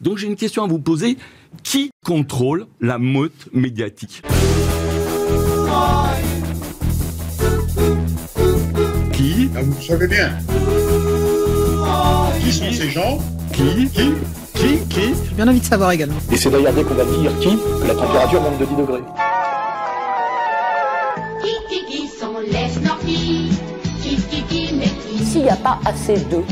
Donc j'ai une question à vous poser. Qui contrôle la meute médiatique? Qui? Ah, vous le savez bien. Qui sont ces gens? Qui? Qui? Qui? Qui? J'ai bien envie de savoir également. Et c'est d'ailleurs dès qu'on va dire qui que la température monte de 10 degrés. S'il n'y a pas assez d'eux,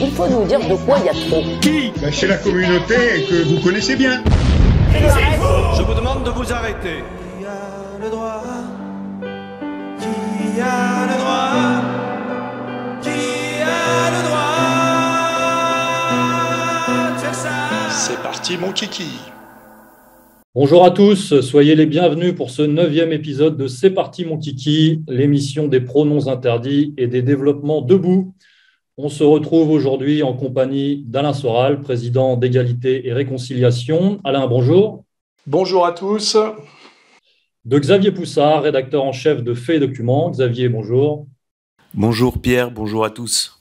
il faut nous dire de quoi il y a trop. Qui? Ben, C'est la communauté que vous connaissez bien. Je vous demande de vous arrêter. Qui a le droit? Qui a le droit? Qui a le droit de faire ça? C'est parti mon kiki Bonjour à tous, soyez les bienvenus pour ce neuvième épisode de C'est parti mon kiki, l'émission des pronoms interdits et des développements debout. On se retrouve aujourd'hui en compagnie d'Alain Soral, président d'égalité et réconciliation. Alain, bonjour. Bonjour à tous. De Xavier Poussard, rédacteur en chef de Faits et Documents. Xavier, bonjour. Bonjour Pierre, bonjour à tous.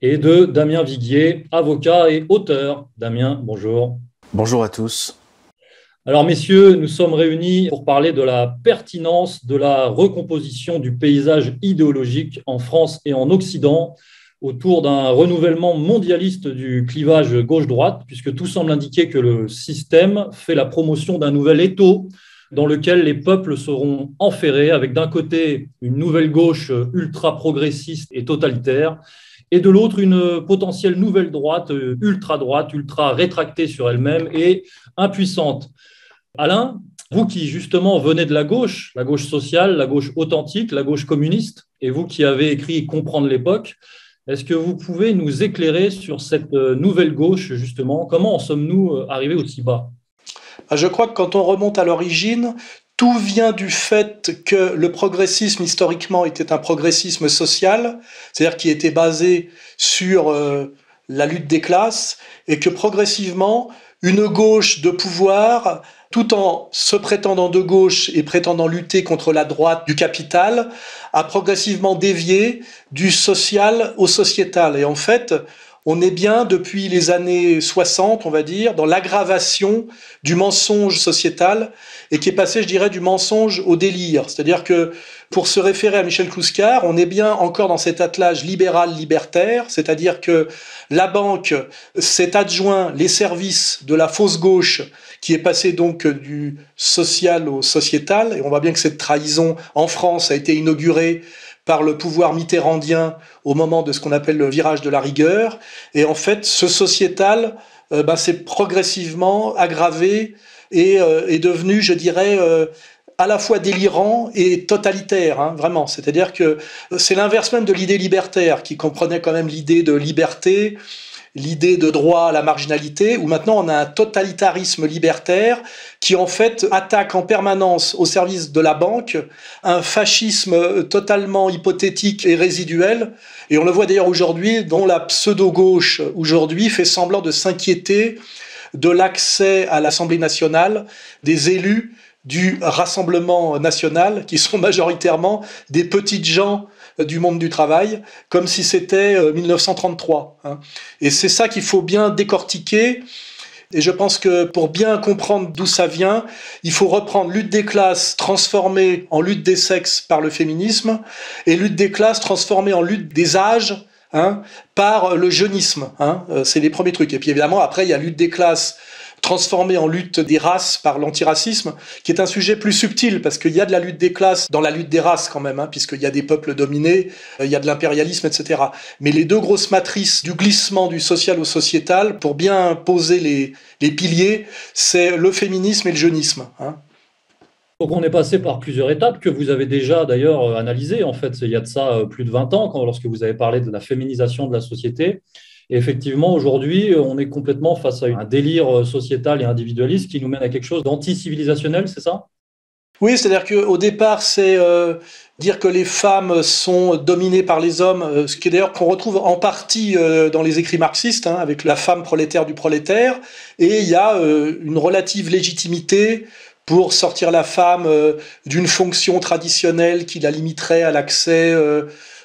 Et de Damien Viguier, avocat et auteur. Damien, bonjour. Bonjour à tous. Alors, messieurs, nous sommes réunis pour parler de la pertinence de la recomposition du paysage idéologique en France et en Occident autour d'un renouvellement mondialiste du clivage gauche-droite, puisque tout semble indiquer que le système fait la promotion d'un nouvel étau dans lequel les peuples seront enferrés avec d'un côté une nouvelle gauche ultra-progressiste et totalitaire, et de l'autre une potentielle nouvelle droite ultra-droite, ultra-rétractée sur elle-même et impuissante. Alain, vous qui justement venez de la gauche, la gauche sociale, la gauche authentique, la gauche communiste, et vous qui avez écrit Comprendre l'époque, est-ce que vous pouvez nous éclairer sur cette nouvelle gauche, justement? Comment en sommes-nous arrivés aussi bas? Je crois que quand on remonte à l'origine, tout vient du fait que le progressisme, historiquement, était un progressisme social, c'est-à-dire qui était basé sur euh, la lutte des classes, et que progressivement, une gauche de pouvoir tout en se prétendant de gauche et prétendant lutter contre la droite du capital, a progressivement dévié du social au sociétal. Et en fait, on est bien depuis les années 60, on va dire, dans l'aggravation du mensonge sociétal et qui est passé, je dirais, du mensonge au délire. C'est-à-dire que pour se référer à Michel Clouscar, on est bien encore dans cet attelage libéral-libertaire, c'est-à-dire que la banque s'est adjoint les services de la fausse gauche qui est passé donc du social au sociétal. Et on voit bien que cette trahison en France a été inaugurée par le pouvoir mitterrandien au moment de ce qu'on appelle le virage de la rigueur. Et en fait, ce sociétal euh, ben, s'est progressivement aggravé et euh, est devenu, je dirais, euh, à la fois délirant et totalitaire, hein, vraiment. C'est-à-dire que c'est l'inverse même de l'idée libertaire, qui comprenait quand même l'idée de liberté, l'idée de droit à la marginalité, où maintenant on a un totalitarisme libertaire qui en fait attaque en permanence au service de la banque un fascisme totalement hypothétique et résiduel. Et on le voit d'ailleurs aujourd'hui, dont la pseudo-gauche aujourd'hui fait semblant de s'inquiéter de l'accès à l'Assemblée nationale des élus du Rassemblement national, qui sont majoritairement des petites gens du monde du travail, comme si c'était 1933. Hein. Et c'est ça qu'il faut bien décortiquer. Et je pense que pour bien comprendre d'où ça vient, il faut reprendre lutte des classes transformée en lutte des sexes par le féminisme et lutte des classes transformée en lutte des âges hein, par le jeunisme. Hein. C'est les premiers trucs. Et puis évidemment, après, il y a lutte des classes transformée en lutte des races par l'antiracisme, qui est un sujet plus subtil, parce qu'il y a de la lutte des classes dans la lutte des races quand même, hein, puisqu'il y a des peuples dominés, il y a de l'impérialisme, etc. Mais les deux grosses matrices du glissement du social au sociétal, pour bien poser les, les piliers, c'est le féminisme et le jeunisme. Hein. Donc on est passé par plusieurs étapes que vous avez déjà d'ailleurs analysées, en fait, il y a de ça plus de 20 ans, quand, lorsque vous avez parlé de la féminisation de la société. Et effectivement, aujourd'hui, on est complètement face à un délire sociétal et individualiste qui nous mène à quelque chose d'anti-civilisationnel, c'est ça? Oui, c'est-à-dire qu'au départ, c'est euh, dire que les femmes sont dominées par les hommes, euh, ce qui est d'ailleurs qu'on retrouve en partie euh, dans les écrits marxistes, hein, avec la femme prolétaire du prolétaire, et il y a une relative légitimité pour sortir la femme d'une fonction traditionnelle qui la limiterait à l'accès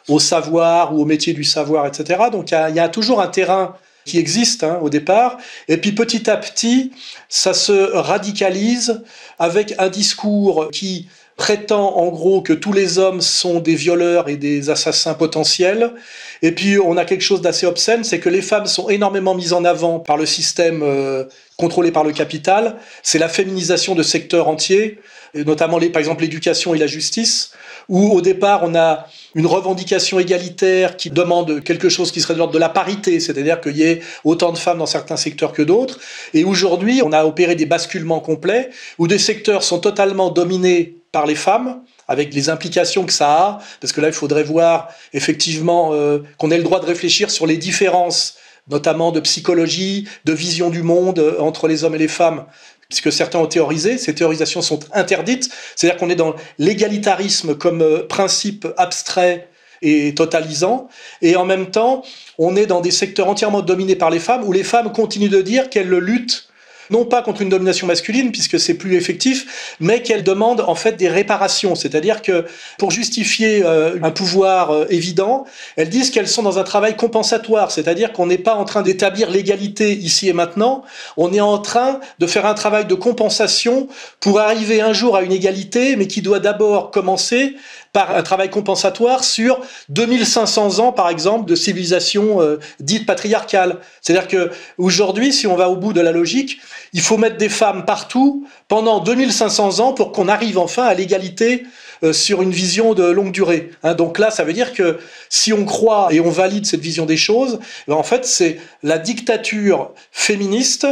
au savoir ou au métier du savoir, etc. Donc il y, a, toujours un terrain qui existe hein, au départ, et puis petit à petit, ça se radicalise avec un discours qui prétend en gros que tous les hommes sont des violeurs et des assassins potentiels. Et puis on a quelque chose d'assez obscène, c'est que les femmes sont énormément mises en avant par le système euh, contrôlé par le capital. C'est la féminisation de secteurs entiers, notamment les, par exemple l'éducation et la justice, où au départ on a une revendication égalitaire qui demande quelque chose qui serait de l'ordre de la parité, c'est-à-dire qu'il y ait autant de femmes dans certains secteurs que d'autres. Et aujourd'hui, on a opéré des basculements complets où des secteurs sont totalement dominés par les femmes, avec les implications que ça a, parce que là, il faudrait voir effectivement euh, qu'on ait le droit de réfléchir sur les différences, notamment de psychologie, de vision du monde euh, entre les hommes et les femmes, puisque certains ont théorisé, ces théorisations sont interdites, c'est-à-dire qu'on est dans l'égalitarisme comme euh, principe abstrait et totalisant, et en même temps, on est dans des secteurs entièrement dominés par les femmes, où les femmes continuent de dire qu'elles luttent non pas contre une domination masculine, puisque c'est plus effectif, mais qu'elle demande en fait des réparations. C'est-à-dire que pour justifier euh, un pouvoir euh, évident, elles disent qu'elles sont dans un travail compensatoire, c'est-à-dire qu'on n'est pas en train d'établir l'égalité ici et maintenant, on est en train de faire un travail de compensation pour arriver un jour à une égalité, mais qui doit d'abord commencer par un travail compensatoire sur 2500 ans, par exemple, de civilisation euh, dite patriarcale. C'est-à-dire que aujourd'hui, si on va au bout de la logique, il faut mettre des femmes partout pendant 2500 ans pour qu'on arrive enfin à l'égalité euh, sur une vision de longue durée. Hein. donc là, ça veut dire que si on croit et on valide cette vision des choses, ben, en fait, c'est la dictature féministe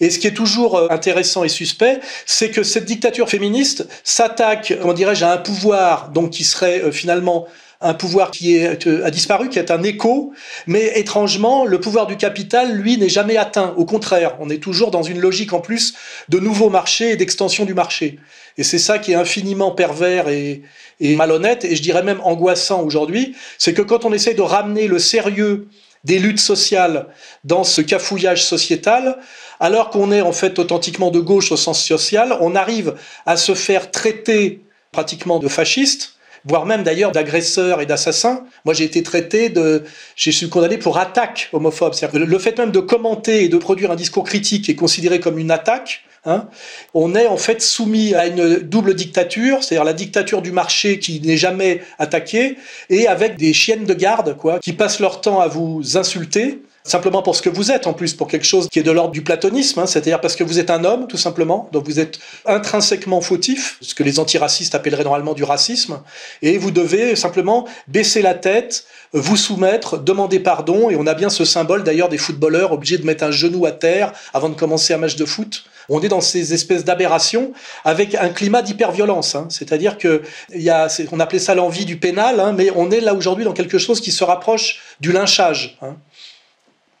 et ce qui est toujours euh, intéressant et suspect, c'est que cette dictature féministe s'attaque, comment dirais-je, à un pouvoir donc qui serait euh, finalement un pouvoir qui est, euh, a disparu, qui est un écho, mais étrangement, le pouvoir du capital, lui, n'est jamais atteint. Au contraire, on est toujours dans une logique en plus de nouveaux marchés et d'extension du marché. Et c'est ça qui est infiniment pervers et, et malhonnête, et je dirais même angoissant aujourd'hui, c'est que quand on essaie de ramener le sérieux des luttes sociales dans ce cafouillage sociétal, alors qu'on est en fait authentiquement de gauche au sens social, on arrive à se faire traiter pratiquement de fasciste, voire même d'ailleurs d'agresseur et d'assassin. Moi, j'ai été traité de, j'ai suis condamné pour attaque homophobe. C'est-à-dire le fait même de commenter et de produire un discours critique est considéré comme une attaque. Hein, on est en fait soumis à une double dictature, c'est-à-dire la dictature du marché qui n'est jamais attaquée, et avec des chiennes de garde, quoi, qui passent leur temps à vous insulter, simplement pour ce que vous êtes, en plus, pour quelque chose qui est de l'ordre du platonisme, hein, c'est-à-dire parce que vous êtes un homme, tout simplement, donc vous êtes intrinsèquement fautif, ce que les antiracistes appelleraient normalement du racisme, et vous devez simplement baisser la tête, vous soumettre, demander pardon, et on a bien ce symbole d'ailleurs des footballeurs obligés de mettre un genou à terre avant de commencer un match de foot. On est dans ces espèces d'aberrations avec un climat d'hyperviolence. Hein. C'est-à-dire que y a, on appelait ça l'envie du pénal, hein, mais on est là aujourd'hui dans quelque chose qui se rapproche du lynchage.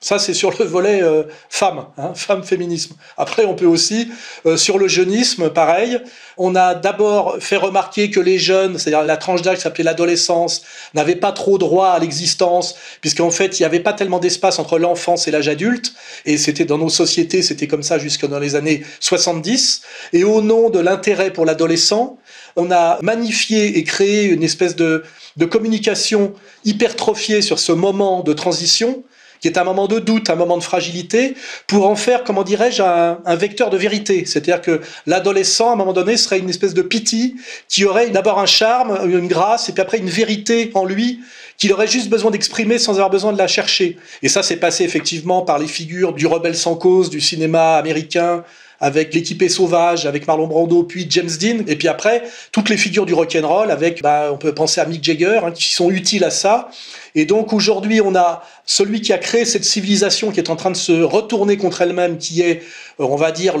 Ça, c'est sur le volet euh, femme, hein, femme féminisme. Après, on peut aussi, euh, sur le jeunisme, pareil, on a d'abord fait remarquer que les jeunes, c'est-à-dire la tranche d'âge qui s'appelait l'adolescence, n'avaient pas trop droit à l'existence, puisqu'en fait, il n'y avait pas tellement d'espace entre l'enfance et l'âge adulte, et c'était dans nos sociétés, c'était comme ça jusque dans les années 70, et au nom de l'intérêt pour l'adolescent, on a magnifié et créé une espèce de, de communication hypertrophiée sur ce moment de transition, qui est un moment de doute, un moment de fragilité, pour en faire, comment dirais-je, un, vecteur de vérité. C'est-à-dire que l'adolescent, à un moment donné, serait une espèce de piti qui aurait d'abord un charme, une grâce, et puis après une vérité en lui qu'il aurait juste besoin d'exprimer sans avoir besoin de la chercher. Et ça, c'est passé effectivement par les figures du rebelle sans cause, du cinéma américain, avec l'équipé sauvage, avec Marlon Brando, puis James Dean, et puis après toutes les figures du rock'n'roll, avec, bah, on peut penser à Mick Jagger, hein, qui sont utiles à ça. Et donc aujourd'hui, on a celui qui a créé cette civilisation qui est en train de se retourner contre elle-même, qui est, euh, on va dire,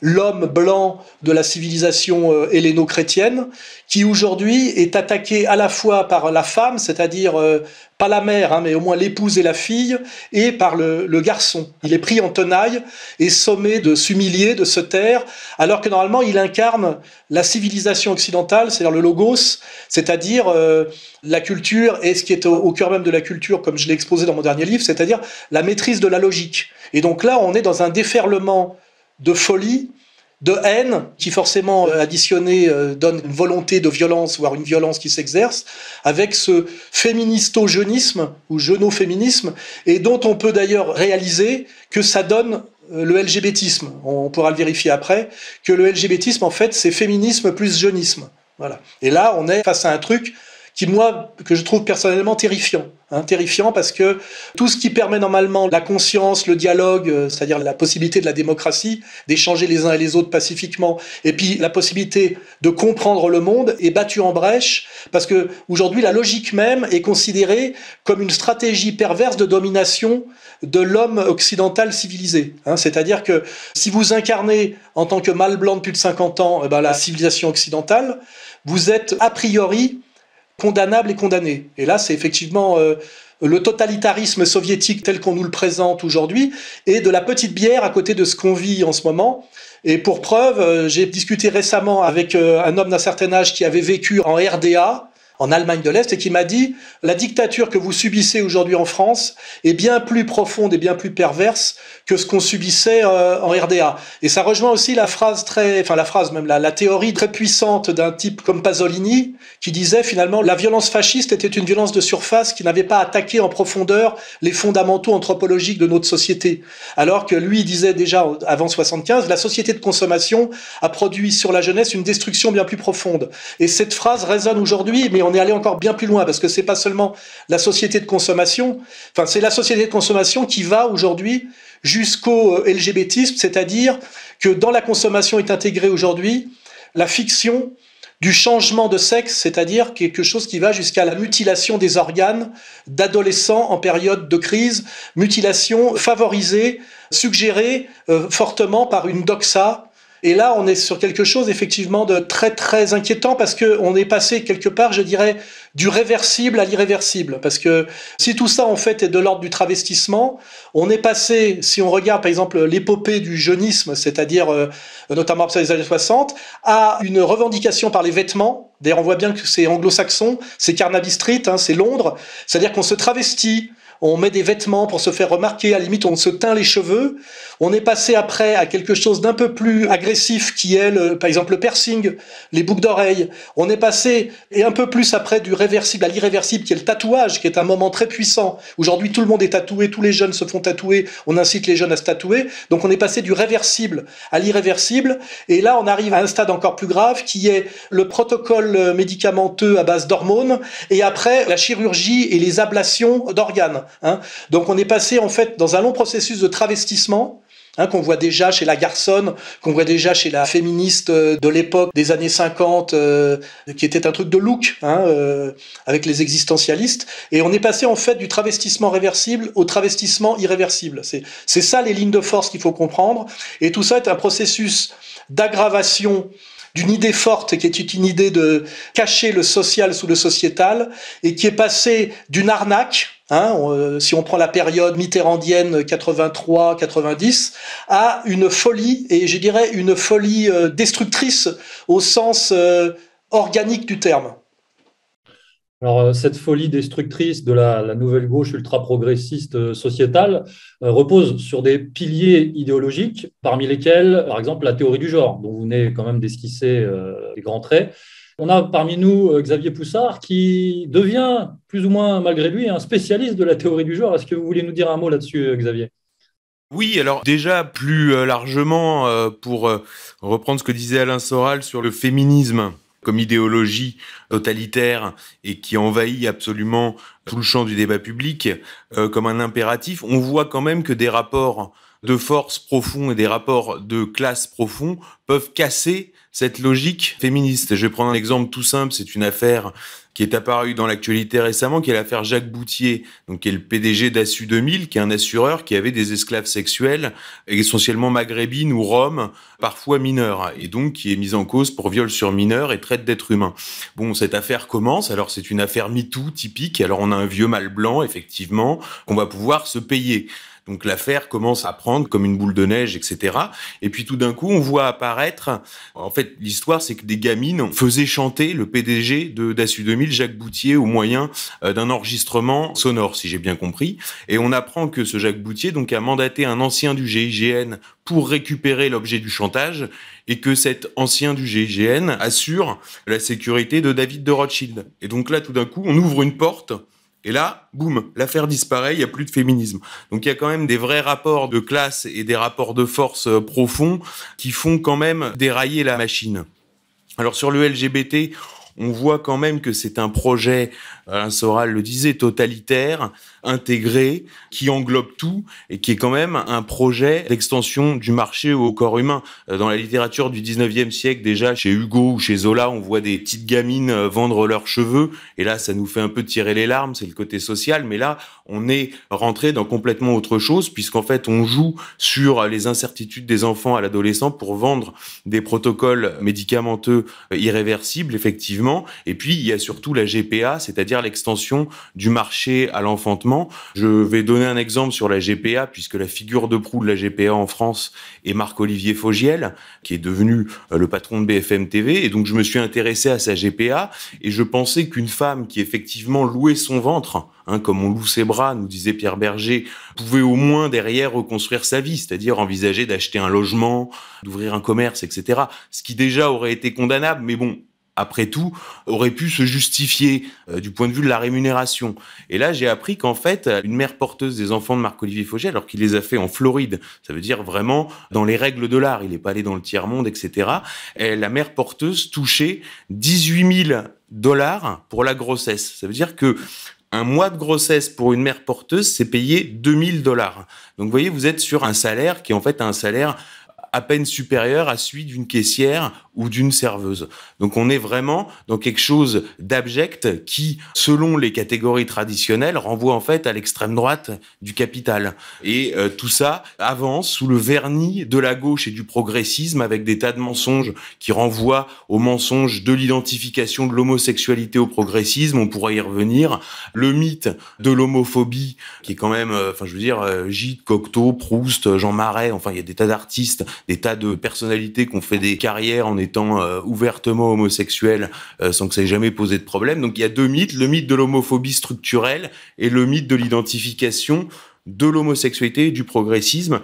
l'homme blanc de la civilisation euh, helléno-chrétienne, qui aujourd'hui est attaqué à la fois par la femme, c'est-à-dire euh, pas la mère, hein, mais au moins l'épouse et la fille, et par le, le, garçon. Il est pris en tenaille et sommé de s'humilier, de se taire, alors que normalement il incarne la civilisation occidentale, c'est-à-dire le logos, c'est-à-dire la culture et ce qui est au, cœur même de la culture, comme je l'ai exposé dans mon dernier livre, c'est-à-dire la maîtrise de la logique. Et donc là, on est dans un déferlement de folie de haine qui forcément euh, additionné euh, donne une volonté de violence, voire une violence qui s'exerce, avec ce féministo-jeunisme ou jeunoféminisme, et dont on peut d'ailleurs réaliser que ça donne euh, le LGBTisme. On pourra le vérifier après, que le LGBTisme, en fait, c'est féminisme plus jeunisme. Voilà. Et là, on est face à un truc qui, moi, que je trouve personnellement terrifiant. Hein, terrifiant parce que tout ce qui permet normalement la conscience, le dialogue, euh, c'est-à-dire la possibilité de la démocratie, d'échanger les uns et les autres pacifiquement, et puis la possibilité de comprendre le monde est battu en brèche parce que aujourd'hui la logique même est considérée comme une stratégie perverse de domination de l'homme occidental civilisé. Hein. C'est-à-dire que si vous incarnez en tant que mâle blanc de plus de 50 ans eh ben, la civilisation occidentale, vous êtes a priori condamnable et condamné. Et là, c'est effectivement euh, le totalitarisme soviétique tel qu'on nous le présente aujourd'hui, et de la petite bière à côté de ce qu'on vit en ce moment. Et pour preuve, euh, j'ai discuté récemment avec euh, un homme d'un certain âge qui avait vécu en RDA, en Allemagne de l'Est et qui m'a dit la dictature que vous subissez aujourd'hui en France est bien plus profonde et bien plus perverse que ce qu'on subissait euh, en RDA. Et ça rejoint aussi la phrase très, enfin la phrase même la, la théorie très puissante d'un type comme Pasolini qui disait finalement la violence fasciste était une violence de surface qui n'avait pas attaqué en profondeur les fondamentaux anthropologiques de notre société. Alors que lui disait déjà avant 75 la société de consommation a produit sur la jeunesse une destruction bien plus profonde. Et cette phrase résonne aujourd'hui, mais on est allé encore bien plus loin parce que c'est pas seulement la société de consommation, c'est la société de consommation qui va aujourd'hui jusqu'au euh, LGBTisme, c'est-à-dire que dans la consommation est intégrée aujourd'hui la fiction du changement de sexe, c'est-à-dire quelque chose qui va jusqu'à la mutilation des organes d'adolescents en période de crise, mutilation favorisée, suggérée euh, fortement par une doxa et là, on est sur quelque chose effectivement de très très inquiétant parce que on est passé quelque part, je dirais, du réversible à l'irréversible. Parce que si tout ça en fait est de l'ordre du travestissement, on est passé, si on regarde par exemple l'épopée du jeunisme, c'est-à-dire euh, notamment à les années 60, à une revendication par les vêtements. D'ailleurs, on voit bien que c'est anglo-saxon, c'est Carnaby Street, hein, c'est Londres. C'est-à-dire qu'on se travestit, on met des vêtements pour se faire remarquer, à la limite on se teint les cheveux. On est passé après à quelque chose d'un peu plus agressif qui est le, par exemple le piercing, les boucles d'oreilles. On est passé et un peu plus après du réversible à l'irréversible qui est le tatouage, qui est un moment très puissant. Aujourd'hui tout le monde est tatoué, tous les jeunes se font tatouer, on incite les jeunes à se tatouer. Donc on est passé du réversible à l'irréversible et là on arrive à un stade encore plus grave qui est le protocole médicamenteux à base d'hormones et après la chirurgie et les ablations d'organes. Hein. Donc on est passé en fait dans un long processus de travestissement. Hein, qu'on voit déjà chez la garçonne, qu'on voit déjà chez la féministe euh, de l'époque des années 50, euh, qui était un truc de look, hein, euh, avec les existentialistes. Et on est passé en fait du travestissement réversible au travestissement irréversible. C'est ça les lignes de force qu'il faut comprendre. Et tout ça est un processus d'aggravation d'une idée forte qui est une idée de cacher le social sous le sociétal et qui est passé d'une arnaque Hein, euh, si on prend la période mitterrandienne 83-90, à une folie, et je dirais une folie euh, destructrice au sens euh, organique du terme. Alors, cette folie destructrice de la, nouvelle gauche ultra-progressiste sociétale repose sur des piliers idéologiques, parmi lesquels, par exemple, la théorie du genre, dont vous venez quand même d'esquisser les grands traits. On a parmi nous euh, Xavier Poussard qui devient plus ou moins malgré lui un spécialiste de la théorie du genre. Est-ce que vous voulez nous dire un mot là-dessus, euh, Xavier? Oui, alors déjà plus euh, largement, pour reprendre ce que disait Alain Soral sur le féminisme comme idéologie totalitaire et qui envahit absolument tout le champ du débat public comme un impératif, on voit quand même que des rapports de force profonds et des rapports de classe profonds peuvent casser cette logique féministe. Je vais prendre un exemple tout simple, c'est une affaire qui est apparue dans l'actualité récemment, qui est l'affaire Jacques Boutier, donc qui est le PDG d'Assu 2000, qui est un assureur qui avait des esclaves sexuels, essentiellement maghrébines ou roms, parfois mineurs, et donc qui est mise en cause pour viol sur mineurs et traite d'êtres humains. Bon, cette affaire commence, alors c'est une affaire MeToo typique, alors on a un vieux mâle blanc, effectivement, qu'on va pouvoir se payer. Donc l'affaire commence à prendre comme une boule de neige, etc. Et puis tout d'un coup, on voit apparaître, en fait, l'histoire, c'est que des gamines faisaient chanter le PDG de d'Assu 2000, Jacques Boutier, au moyen euh, d'un enregistrement sonore, si j'ai bien compris. Et on apprend que ce Jacques Boutier, donc, a mandaté un ancien du GIGN pour récupérer l'objet du chantage et que cet ancien du GIGN assure la sécurité de David de Rothschild. Et donc là, tout d'un coup, on ouvre une porte et là, boum, l'affaire disparaît, il n'y a plus de féminisme. Donc il y a quand même des vrais rapports de classe et des rapports de force euh, profonds qui font quand même dérailler la machine. Alors sur le LGBT, on voit quand même que c'est un projet, Alain Soral le disait, totalitaire, intégré, qui englobe tout et qui est quand même un projet d'extension du marché au corps humain. Euh, dans la littérature du 19e siècle, déjà, chez Hugo ou chez Zola, on voit des petites gamines euh, vendre leurs cheveux. Et là, ça nous fait un peu tirer les larmes, c'est le côté social. Mais là, on est rentré dans complètement autre chose, puisqu'en fait, on joue sur les incertitudes des enfants à l'adolescent pour vendre des protocoles médicamenteux irréversibles, effectivement. Et puis, il y a surtout la GPA, c'est-à-dire l'extension du marché à l'enfantement je vais donner un exemple sur la GPA, puisque la figure de proue de la GPA en France est Marc-Olivier Fogiel, qui est devenu euh, le patron de BFM TV. Et donc, je me suis intéressé à sa GPA et je pensais qu'une femme qui effectivement louait son ventre, hein, comme on loue ses bras, nous disait Pierre Berger, pouvait au moins derrière reconstruire sa vie, c'est-à-dire envisager d'acheter un logement, d'ouvrir un commerce, etc. Ce qui déjà aurait été condamnable, mais bon, après tout, aurait pu se justifier euh, du point de vue de la rémunération. Et là, j'ai appris qu'en fait, une mère porteuse des enfants de Marc-Olivier Fauget, alors qu'il les a fait en Floride, ça veut dire vraiment dans les règles de l'art, il n'est pas allé dans le tiers-monde, etc., et la mère porteuse touchait 18 000 dollars pour la grossesse. Ça veut dire que un mois de grossesse pour une mère porteuse, c'est payé 2000 dollars. Donc vous voyez, vous êtes sur un salaire qui est en fait un salaire à peine supérieur à celui d'une caissière ou d'une serveuse. Donc on est vraiment dans quelque chose d'abject qui, selon les catégories traditionnelles, renvoie en fait à l'extrême droite du capital. Et euh, tout ça avance sous le vernis de la gauche et du progressisme avec des tas de mensonges qui renvoient aux mensonges de l'identification de l'homosexualité au progressisme. On pourrait y revenir. Le mythe de l'homophobie qui est quand même, euh, enfin je veux dire, euh, Gide, Cocteau, Proust, Jean Marais, enfin il y a des tas d'artistes, des tas de personnalités qui ont fait des carrières en étant euh, ouvertement homosexuels euh, sans que ça ait jamais posé de problème. Donc il y a deux mythes, le mythe de l'homophobie structurelle et le mythe de l'identification de l'homosexualité et du progressisme.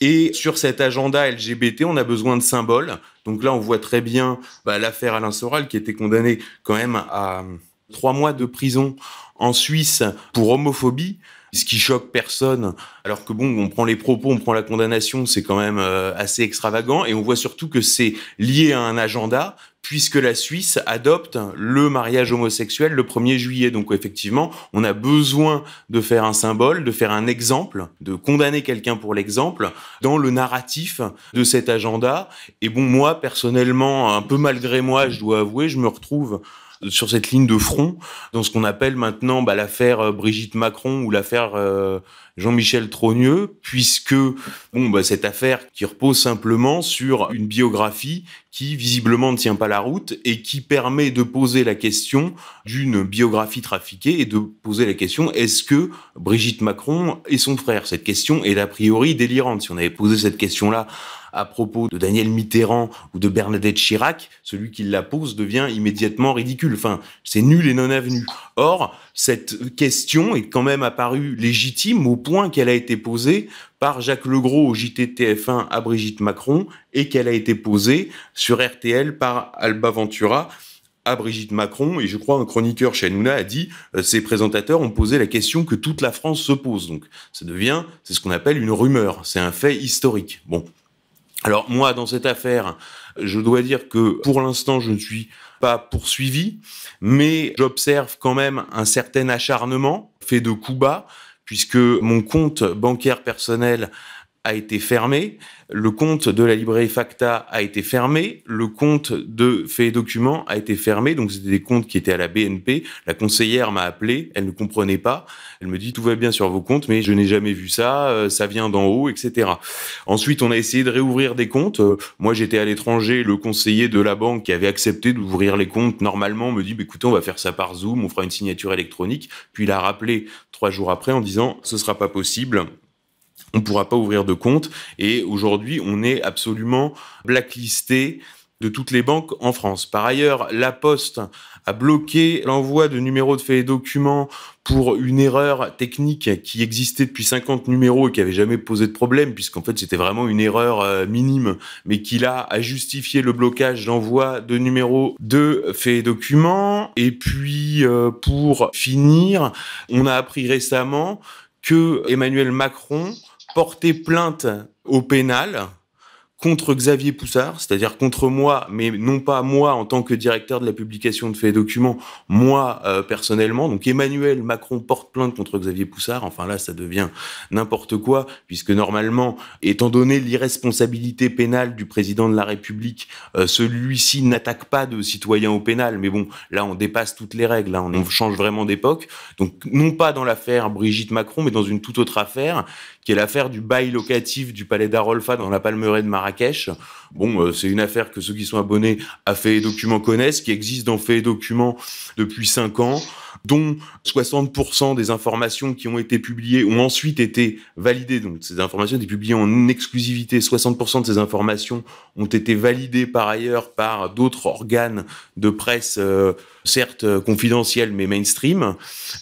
Et sur cet agenda LGBT, on a besoin de symboles. Donc là, on voit très bien bah, l'affaire Alain Soral qui était condamné quand même à trois mois de prison en Suisse pour homophobie ce qui choque personne, alors que bon, on prend les propos, on prend la condamnation, c'est quand même euh, assez extravagant, et on voit surtout que c'est lié à un agenda, puisque la Suisse adopte le mariage homosexuel le 1er juillet. Donc effectivement, on a besoin de faire un symbole, de faire un exemple, de condamner quelqu'un pour l'exemple dans le narratif de cet agenda. Et bon, moi, personnellement, un peu malgré moi, je dois avouer, je me retrouve sur cette ligne de front dans ce qu'on appelle maintenant bah, l'affaire euh, Brigitte Macron ou l'affaire euh, Jean-Michel Trogneux, puisque bon, bah, cette affaire qui repose simplement sur une biographie qui visiblement ne tient pas la route et qui permet de poser la question d'une biographie trafiquée et de poser la question est-ce que Brigitte Macron est son frère? Cette question est a priori délirante. Si on avait posé cette question-là à propos de Daniel Mitterrand ou de Bernadette Chirac, celui qui la pose devient immédiatement ridicule. Enfin, c'est nul et non avenu. Or, cette question est quand même apparue légitime au point qu'elle a été posée par Jacques Legros au JT TF1 à Brigitte Macron et qu'elle a été posée sur RTL par Alba Ventura à Brigitte Macron, et je crois un chroniqueur chez Hanouna a dit, euh, ces présentateurs ont posé la question que toute la France se pose. Donc ça devient, c'est ce qu'on appelle une rumeur, c'est un fait historique. Bon, alors moi, dans cette affaire, je dois dire que pour l'instant, je ne suis pas poursuivi, mais j'observe quand même un certain acharnement fait de coups bas, puisque mon compte bancaire personnel a été fermé, le compte de la librairie Facta a été fermé, le compte de Fait Documents a été fermé, donc c'était des comptes qui étaient à la BNP. La conseillère m'a appelé, elle ne comprenait pas, elle me dit tout va bien sur vos comptes, mais je n'ai jamais vu ça, euh, ça vient d'en haut, etc. Ensuite, on a essayé de réouvrir des comptes. Euh, moi, j'étais à l'étranger, le conseiller de la banque qui avait accepté d'ouvrir les comptes normalement me dit, bah, écoutez, on va faire ça par Zoom, on fera une signature électronique. Puis il a rappelé trois jours après en disant, ce sera pas possible on ne pourra pas ouvrir de compte. Et aujourd'hui, on est absolument blacklisté de toutes les banques en France. Par ailleurs, la Poste a bloqué l'envoi de numéros de faits et documents pour une erreur technique qui existait depuis 50 numéros et qui avait jamais posé de problème, puisqu'en fait c'était vraiment une erreur euh, minime, mais qui là a justifié le blocage d'envoi de numéros de faits et documents. Et puis, euh, pour finir, on a appris récemment que Emmanuel Macron portait plainte au pénal contre Xavier Poussard, c'est-à-dire contre moi, mais non pas moi en tant que directeur de la publication de faits et documents, moi euh, personnellement. Donc Emmanuel Macron porte plainte contre Xavier Poussard. Enfin là, ça devient n'importe quoi, puisque normalement, étant donné l'irresponsabilité pénale du président de la République, euh, celui-ci n'attaque pas de citoyens au pénal. Mais bon, là, on dépasse toutes les règles. Là, on change vraiment d'époque. Donc non pas dans l'affaire Brigitte Macron, mais dans une toute autre affaire qui est l'affaire du bail locatif du palais d'Arolfa dans la Palmeraie de Bon, euh, c'est une affaire que ceux qui sont abonnés à Faits et Documents connaissent, qui existe dans Faits et Documents depuis cinq ans, dont 60% des informations qui ont été publiées ont ensuite été validées. Donc, ces informations été publiées en exclusivité. 60% de ces informations ont été validées par ailleurs par d'autres organes de presse, euh, certes euh, confidentiels, mais mainstream.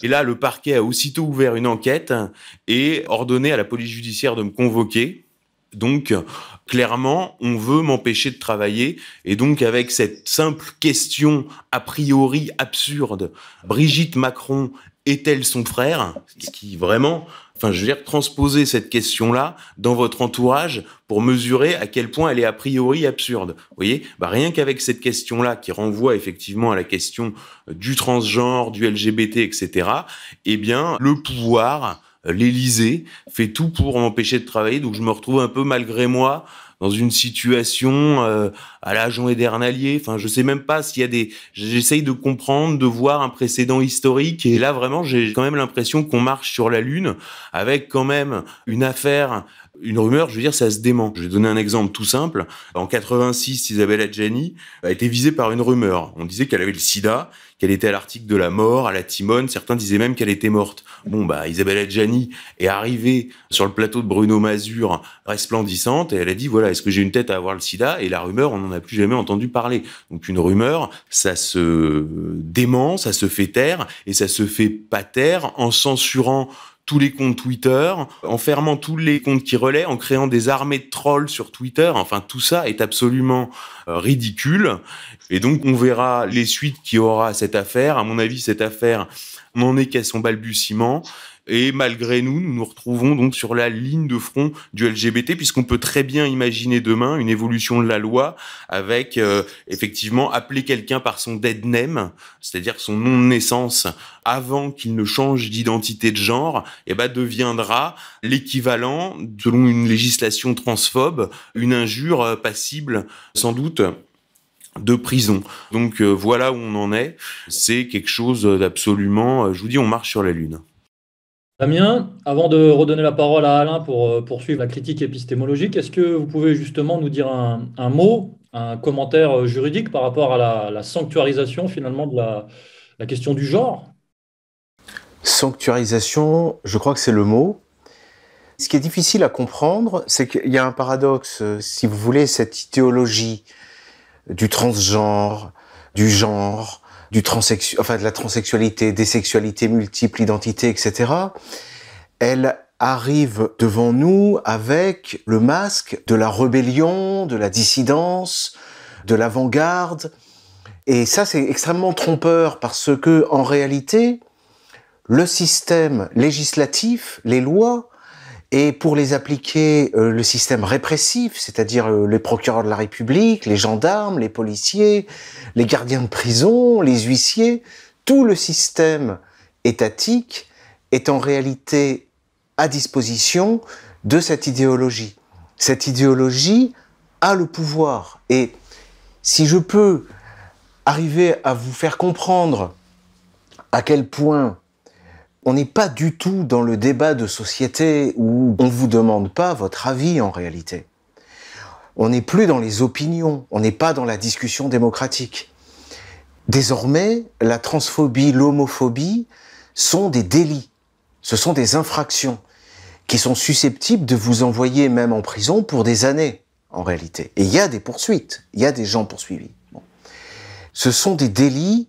Et là, le parquet a aussitôt ouvert une enquête et ordonné à la police judiciaire de me convoquer. Donc, clairement, on veut m'empêcher de travailler. Et donc, avec cette simple question a priori absurde, Brigitte Macron est-elle son frère? Ce qui vraiment, enfin, je veux dire, transposer cette question-là dans votre entourage pour mesurer à quel point elle est a priori absurde. Vous voyez, bah, rien qu'avec cette question-là qui renvoie effectivement à la question du transgenre, du LGBT, etc. Eh bien, le pouvoir l'Élysée fait tout pour m'empêcher de travailler, donc je me retrouve un peu malgré moi dans une situation euh, à l'agent édernalier. Enfin, je sais même pas s'il y a des. J'essaye de comprendre, de voir un précédent historique. Et là, vraiment, j'ai quand même l'impression qu'on marche sur la lune avec quand même une affaire une rumeur, je veux dire, ça se dément. Je vais donner un exemple tout simple. En 86, Isabelle Adjani a été visée par une rumeur. On disait qu'elle avait le sida, qu'elle était à l'article de la mort, à la timone. Certains disaient même qu'elle était morte. Bon, bah, Isabelle Adjani est arrivée sur le plateau de Bruno Mazur, resplendissante, et elle a dit, voilà, est-ce que j'ai une tête à avoir le sida? Et la rumeur, on n'en a plus jamais entendu parler. Donc, une rumeur, ça se dément, ça se fait taire, et ça se fait pas taire en censurant tous les comptes Twitter, en fermant tous les comptes qui relaient, en créant des armées de trolls sur Twitter. Enfin, tout ça est absolument euh, ridicule. Et donc, on verra les suites qui aura cette affaire. À mon avis, cette affaire n'en est qu'à son balbutiement. Et malgré nous, nous nous retrouvons donc sur la ligne de front du LGBT, puisqu'on peut très bien imaginer demain une évolution de la loi avec euh, effectivement appeler quelqu'un par son dead name, c'est-à-dire son nom de naissance, avant qu'il ne change d'identité de genre, et eh ben deviendra l'équivalent, selon une législation transphobe, une injure euh, passible, sans doute de prison. Donc euh, voilà où on en est. C'est quelque chose d'absolument, je vous dis, on marche sur la lune. Damien, avant de redonner la parole à Alain pour euh, poursuivre la critique épistémologique, est-ce que vous pouvez justement nous dire un, mot, un commentaire euh, juridique par rapport à la, sanctuarisation finalement de la, question du genre? Sanctuarisation, je crois que c'est le mot. Ce qui est difficile à comprendre, c'est qu'il y a un paradoxe. Si vous voulez, cette idéologie du transgenre, du genre, du transsexu enfin de la transsexualité, des sexualités multiples, identités, etc. Elle arrive devant nous avec le masque de la rébellion, de la dissidence, de l'avant-garde. Et ça, c'est extrêmement trompeur parce que, en réalité, le système législatif, les lois, et pour les appliquer, euh, le système répressif, c'est-à-dire euh, les procureurs de la République, les gendarmes, les policiers, les gardiens de prison, les huissiers, tout le système étatique est en réalité à disposition de cette idéologie. Cette idéologie a le pouvoir. Et si je peux arriver à vous faire comprendre à quel point on n'est pas du tout dans le débat de société où on ne vous demande pas votre avis en réalité. On n'est plus dans les opinions, on n'est pas dans la discussion démocratique. Désormais, la transphobie, l'homophobie sont des délits, ce sont des infractions qui sont susceptibles de vous envoyer même en prison pour des années, en réalité. Et il y a des poursuites, il y a des gens poursuivis. Ce sont des délits,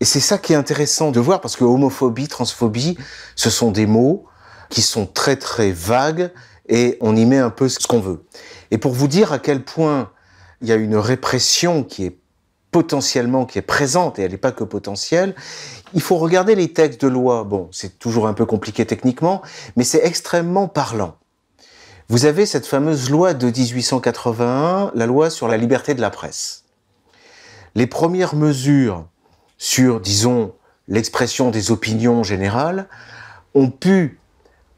et c'est ça qui est intéressant de voir, parce que homophobie, transphobie, ce sont des mots qui sont très très vagues, et on y met un peu ce qu'on veut. Et pour vous dire à quel point il y a une répression qui est potentiellement, qui est présente, et elle n'est pas que potentielle, il faut regarder les textes de loi. Bon, c'est toujours un peu compliqué techniquement, mais c'est extrêmement parlant. Vous avez cette fameuse loi de 1881, la loi sur la liberté de la presse. Les premières mesures sur, disons, l'expression des opinions générales ont pu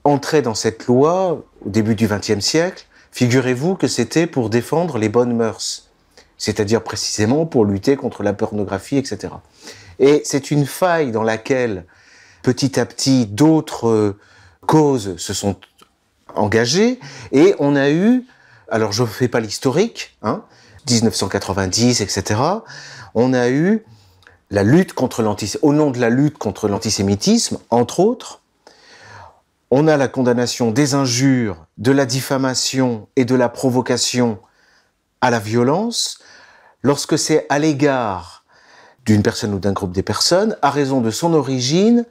entrer dans cette loi au début du XXe siècle. Figurez-vous que c'était pour défendre les bonnes mœurs c'est-à-dire précisément pour lutter contre la pornographie, etc. Et c'est une faille dans laquelle petit à petit d'autres causes se sont engagées et on a eu, alors je ne fais pas l'historique, hein, 1990, etc. On a eu la lutte contre au nom de la lutte contre l'antisémitisme, entre autres, on a la condamnation des injures, de la diffamation et de la provocation à la violence, lorsque c'est à l'égard d'une personne ou d'un groupe des personnes, à raison de son origine,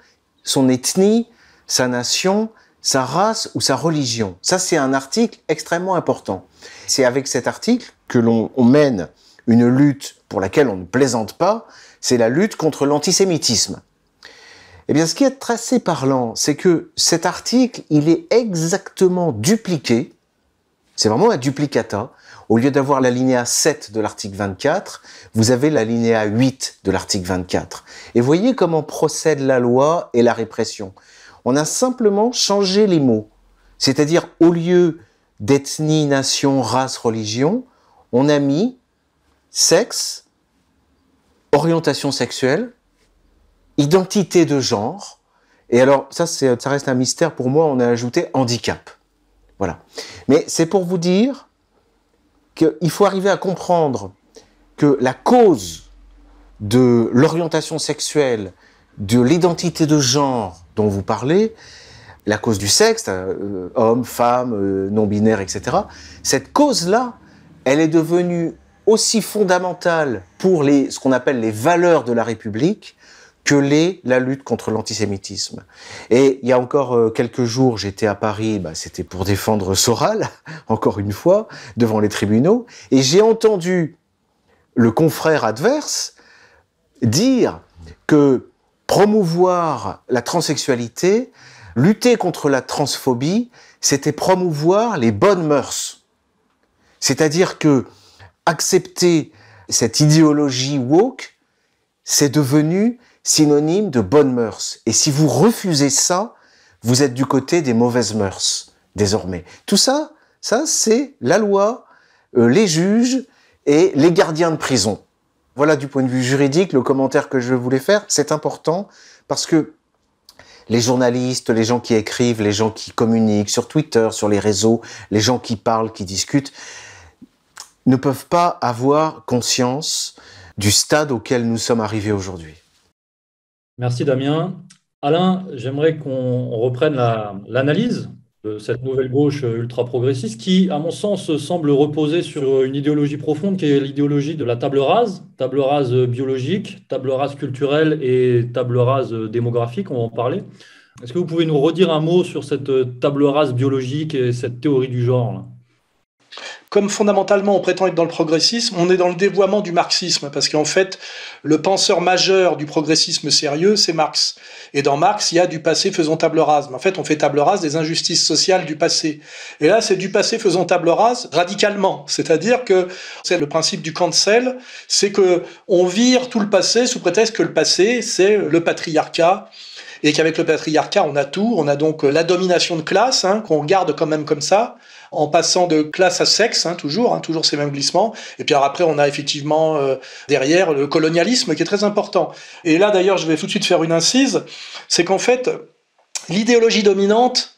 son ethnie, sa nation, sa race ou sa religion. Ça, c'est un article extrêmement important. C'est avec cet article que l'on mène une lutte pour laquelle on ne plaisante pas, c'est la lutte contre l'antisémitisme. Eh bien, ce qui est assez parlant, c'est que cet article, il est exactement dupliqué, c'est vraiment un duplicata, au lieu d'avoir la linéa 7 de l'article 24, vous avez la linéa 8 de l'article 24. Et voyez comment procède la loi et la répression. On a simplement changé les mots. C'est-à-dire, au lieu d'ethnie, nation, race, religion, on a mis sexe, orientation sexuelle, identité de genre, et alors, ça, ça reste un mystère pour moi, on a ajouté handicap. Voilà. Mais c'est pour vous dire qu'il faut arriver à comprendre que la cause de l'orientation sexuelle, de l'identité de genre dont vous parlez, la cause du sexe, euh, homme, femme, euh, non-binaire, etc., cette cause-là, elle est devenue aussi fondamentale pour les, ce qu'on appelle les valeurs de la République que l'est la lutte contre l'antisémitisme. Et il y a encore euh, quelques jours, j'étais à Paris, bah, c'était pour défendre Soral, encore une fois, devant les tribunaux, et j'ai entendu le confrère adverse dire que promouvoir la transsexualité, lutter contre la transphobie, c'était promouvoir les bonnes mœurs. C'est-à-dire que accepter cette idéologie woke, c'est devenu synonyme de bonnes mœurs. Et si vous refusez ça, vous êtes du côté des mauvaises mœurs, désormais. Tout ça, ça, c'est la loi, euh, les juges et les gardiens de prison. Voilà du point de vue juridique le commentaire que je voulais faire. C'est important parce que les journalistes, les gens qui écrivent, les gens qui communiquent sur Twitter, sur les réseaux, les gens qui parlent, qui discutent, ne peuvent pas avoir conscience du stade auquel nous sommes arrivés aujourd'hui. Merci Damien. Alain, j'aimerais qu'on reprenne l'analyse de cette nouvelle gauche ultra-progressiste qui, à mon sens, semble reposer sur une idéologie profonde qui est l'idéologie de la table rase, table rase biologique, table rase culturelle et table rase démographique, on va en parler. Est-ce que vous pouvez nous redire un mot sur cette table rase biologique et cette théorie du genre comme fondamentalement on prétend être dans le progressisme, on est dans le dévoiement du marxisme, parce qu'en fait, le penseur majeur du progressisme sérieux, c'est Marx. Et dans Marx, il y a du passé faisant table rase. Mais en fait, on fait table rase des injustices sociales du passé. Et là, c'est du passé faisant table rase radicalement. C'est-à-dire que c'est le principe du cancel, c'est que on vire tout le passé sous prétexte que le passé, c'est le patriarcat, et qu'avec le patriarcat, on a tout. On a donc la domination de classe, hein, qu'on garde quand même comme ça en passant de classe à sexe, hein, toujours, hein, toujours ces mêmes glissements. Et puis après, on a effectivement euh, derrière le colonialisme qui est très important. Et là, d'ailleurs, je vais tout de suite faire une incise, c'est qu'en fait, l'idéologie dominante,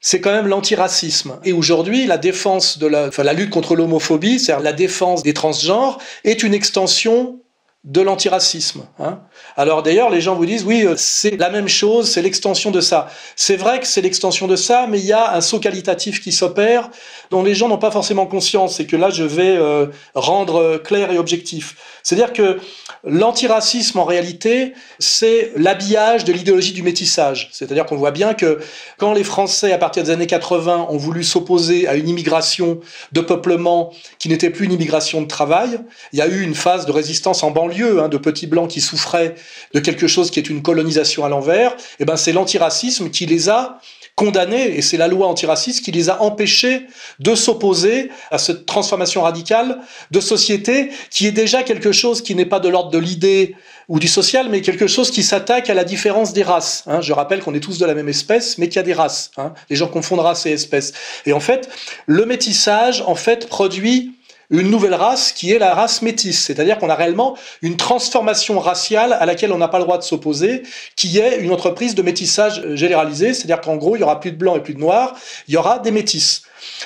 c'est quand même l'antiracisme. Et aujourd'hui, la défense de la, lutte contre l'homophobie, c'est-à-dire la défense des transgenres, est une extension de l'antiracisme. Hein. Alors d'ailleurs, les gens vous disent, oui, euh, c'est la même chose, c'est l'extension de ça. C'est vrai que c'est l'extension de ça, mais il y a un saut qualitatif qui s'opère dont les gens n'ont pas forcément conscience et que là, je vais euh, rendre euh, clair et objectif. C'est-à-dire que l'antiracisme, en réalité, c'est l'habillage de l'idéologie du métissage. C'est-à-dire qu'on voit bien que quand les Français, à partir des années 80, ont voulu s'opposer à une immigration de peuplement qui n'était plus une immigration de travail, il y a eu une phase de résistance en banlieue Hein, de petits blancs qui souffraient de quelque chose qui est une colonisation à l'envers, eh ben c'est l'antiracisme qui les a condamnés, et c'est la loi antiraciste qui les a empêchés de s'opposer à cette transformation radicale de société qui est déjà quelque chose qui n'est pas de l'ordre de l'idée ou du social, mais quelque chose qui s'attaque à la différence des races. Hein. Je rappelle qu'on est tous de la même espèce, mais qu'il y a des races. Hein. Les gens confondent race et espèce. Et en fait, le métissage, en fait, produit une nouvelle race qui est la race métisse. C'est-à-dire qu'on a réellement une transformation raciale à laquelle on n'a pas le droit de s'opposer, qui est une entreprise de métissage généralisé. C'est-à-dire qu'en gros, il y aura plus de blancs et plus de noirs, il y aura des métisses.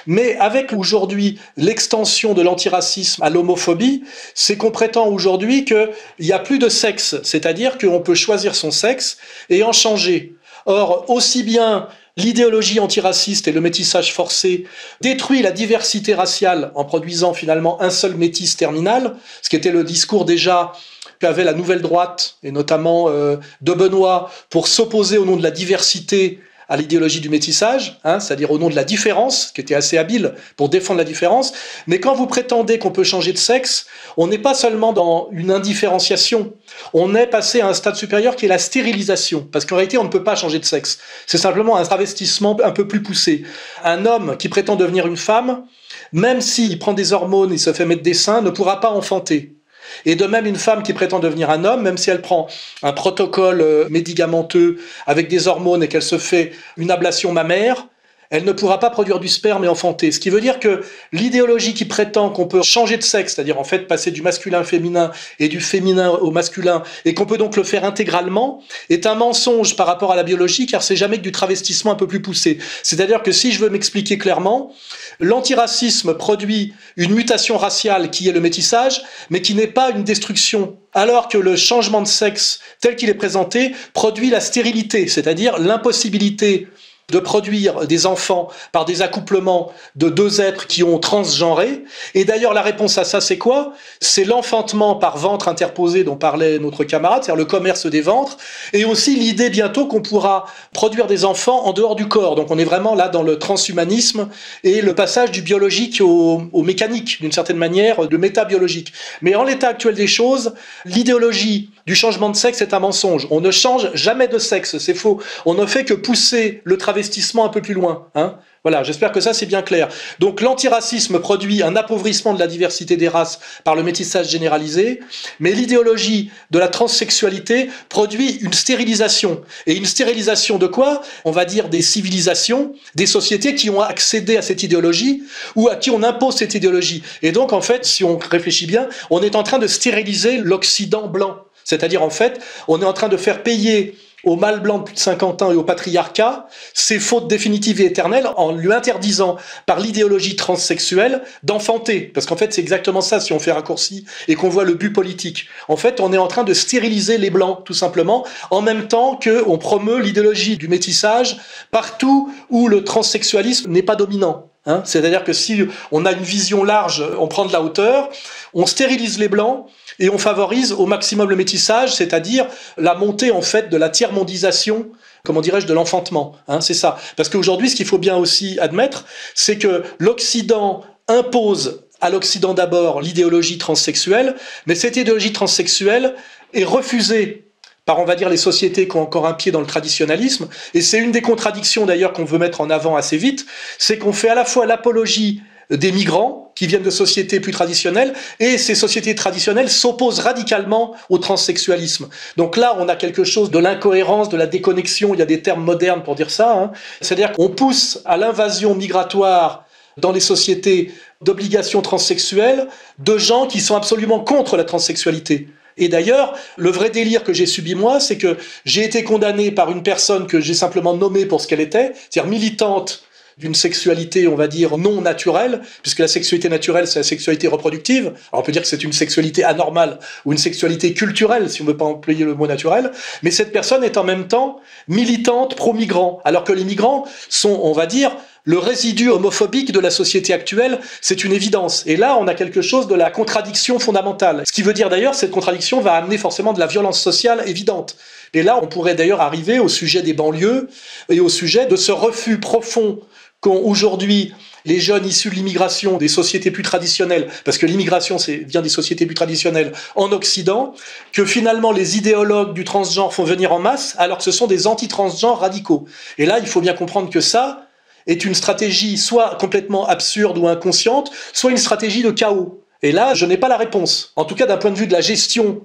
Mais avec aujourd'hui l'extension de l'antiracisme à l'homophobie, c'est qu'on prétend aujourd'hui qu'il n'y a plus de sexe, c'est-à-dire qu'on peut choisir son sexe et en changer. Or, aussi bien l'idéologie antiraciste et le métissage forcé détruit la diversité raciale en produisant finalement un seul métis terminal, ce qui était le discours déjà qu'avait la nouvelle droite, et notamment euh, de Benoît, pour s'opposer au nom de la diversité à l'idéologie du métissage, hein, c'est-à-dire au nom de la différence, qui était assez habile pour défendre la différence. Mais quand vous prétendez qu'on peut changer de sexe, on n'est pas seulement dans une indifférenciation, on est passé à un stade supérieur qui est la stérilisation, parce qu'en réalité, on ne peut pas changer de sexe. C'est simplement un travestissement un peu plus poussé. Un homme qui prétend devenir une femme, même s'il prend des hormones et se fait mettre des seins, ne pourra pas enfanter. Et de même, une femme qui prétend devenir un homme, même si elle prend un protocole euh, médicamenteux avec des hormones et qu'elle se fait une ablation mammaire, elle ne pourra pas produire du sperme et enfanter. Ce qui veut dire que l'idéologie qui prétend qu'on peut changer de sexe, c'est-à-dire en fait passer du masculin au féminin et du féminin au masculin, et qu'on peut donc le faire intégralement, est un mensonge par rapport à la biologie, car c'est jamais que du travestissement un peu plus poussé. C'est-à-dire que si je veux m'expliquer clairement, l'antiracisme produit une mutation raciale qui est le métissage, mais qui n'est pas une destruction alors que le changement de sexe tel qu'il est présenté produit la stérilité, c'est-à-dire l'impossibilité de produire des enfants par des accouplements de deux êtres qui ont transgenré. Et d'ailleurs, la réponse à ça, c'est quoi? C'est l'enfantement par ventre interposé dont parlait notre camarade, c'est-à-dire le commerce des ventres, et aussi l'idée bientôt qu'on pourra produire des enfants en dehors du corps. Donc on est vraiment là dans le transhumanisme et le passage du biologique au, au mécanique, d'une certaine manière, de métabiologique. Mais en l'état actuel des choses, l'idéologie du changement de sexe est un mensonge. On ne change jamais de sexe, c'est faux. On ne fait que pousser le travestissement un peu plus loin. Hein voilà, j'espère que ça c'est bien clair. Donc l'antiracisme produit un appauvrissement de la diversité des races par le métissage généralisé, mais l'idéologie de la transsexualité produit une stérilisation. Et une stérilisation de quoi? On va dire des civilisations, des sociétés qui ont accédé à cette idéologie ou à qui on impose cette idéologie. Et donc en fait, si on réfléchit bien, on est en train de stériliser l'Occident blanc. C'est-à-dire, en fait, on est en train de faire payer au mâle blanc de plus de 50 ans et au patriarcat ses fautes définitives et éternelles en lui interdisant par l'idéologie transsexuelle d'enfanter. Parce qu'en fait, c'est exactement ça si on fait raccourci et qu'on voit le but politique. En fait, on est en train de stériliser les blancs, tout simplement, en même temps qu'on promeut l'idéologie du métissage partout où le transsexualisme n'est pas dominant. Hein? C'est-à-dire que si on a une vision large, on prend de la hauteur, on stérilise les blancs et on favorise au maximum le métissage, c'est-à-dire la montée en fait de la tiers-mondisation comment dirais-je, de l'enfantement. Hein, c'est ça. Parce qu'aujourd'hui, ce qu'il faut bien aussi admettre, c'est que l'Occident impose à l'Occident d'abord l'idéologie transsexuelle, mais cette idéologie transsexuelle est refusée on va dire, les sociétés qui ont encore un pied dans le traditionnalisme. Et c'est une des contradictions d'ailleurs qu'on veut mettre en avant assez vite, c'est qu'on fait à la fois l'apologie des migrants qui viennent de sociétés plus traditionnelles, et ces sociétés traditionnelles s'opposent radicalement au transsexualisme. Donc là, on a quelque chose de l'incohérence, de la déconnexion, il y a des termes modernes pour dire ça, hein. c'est-à-dire qu'on pousse à l'invasion migratoire dans les sociétés d'obligations transsexuelles de gens qui sont absolument contre la transsexualité. Et d'ailleurs, le vrai délire que j'ai subi moi, c'est que j'ai été condamné par une personne que j'ai simplement nommée pour ce qu'elle était, c'est-à-dire militante d'une sexualité, on va dire, non naturelle, puisque la sexualité naturelle, c'est la sexualité reproductive. Alors on peut dire que c'est une sexualité anormale ou une sexualité culturelle, si on ne veut pas employer le mot naturel. Mais cette personne est en même temps militante pro-migrants, alors que les migrants sont, on va dire, le résidu homophobique de la société actuelle, c'est une évidence. Et là, on a quelque chose de la contradiction fondamentale. Ce qui veut dire d'ailleurs, cette contradiction va amener forcément de la violence sociale évidente. Et là, on pourrait d'ailleurs arriver au sujet des banlieues et au sujet de ce refus profond qu'ont aujourd'hui les jeunes issus de l'immigration des sociétés plus traditionnelles, parce que l'immigration vient des sociétés plus traditionnelles en Occident, que finalement les idéologues du transgenre font venir en masse, alors que ce sont des anti-transgenres radicaux. Et là, il faut bien comprendre que ça est une stratégie soit complètement absurde ou inconsciente, soit une stratégie de chaos. Et là, je n'ai pas la réponse. En tout cas, d'un point de vue de la gestion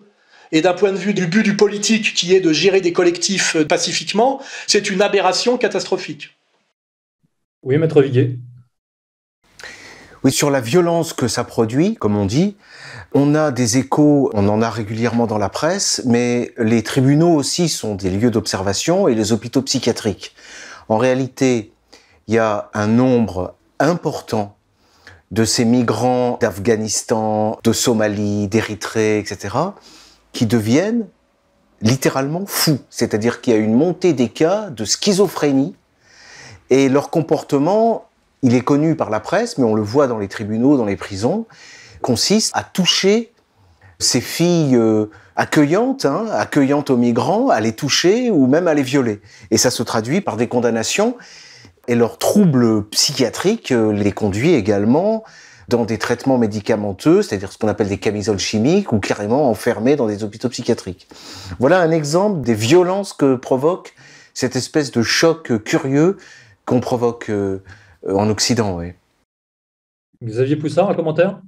et d'un point de vue du but du politique qui est de gérer des collectifs euh, pacifiquement, c'est une aberration catastrophique. Oui, maître Viguet. Oui, sur la violence que ça produit, comme on dit, on a des échos, on en a régulièrement dans la presse, mais les tribunaux aussi sont des lieux d'observation et les hôpitaux psychiatriques. En réalité, il y a un nombre important de ces migrants d'Afghanistan, de Somalie, d'Érythrée, etc., qui deviennent littéralement fous. C'est-à-dire qu'il y a une montée des cas de schizophrénie et leur comportement, il est connu par la presse, mais on le voit dans les tribunaux, dans les prisons, consiste à toucher ces filles euh, accueillantes, hein, accueillantes aux migrants, à les toucher ou même à les violer. Et ça se traduit par des condamnations. Et leur trouble psychiatrique euh, les conduit également dans des traitements médicamenteux, c'est-à-dire ce qu'on appelle des camisoles chimiques, ou carrément enfermés dans des hôpitaux psychiatriques. Voilà un exemple des violences que provoque cette espèce de choc curieux qu'on provoque euh, en Occident. Oui. Xavier Poussard, un commentaire?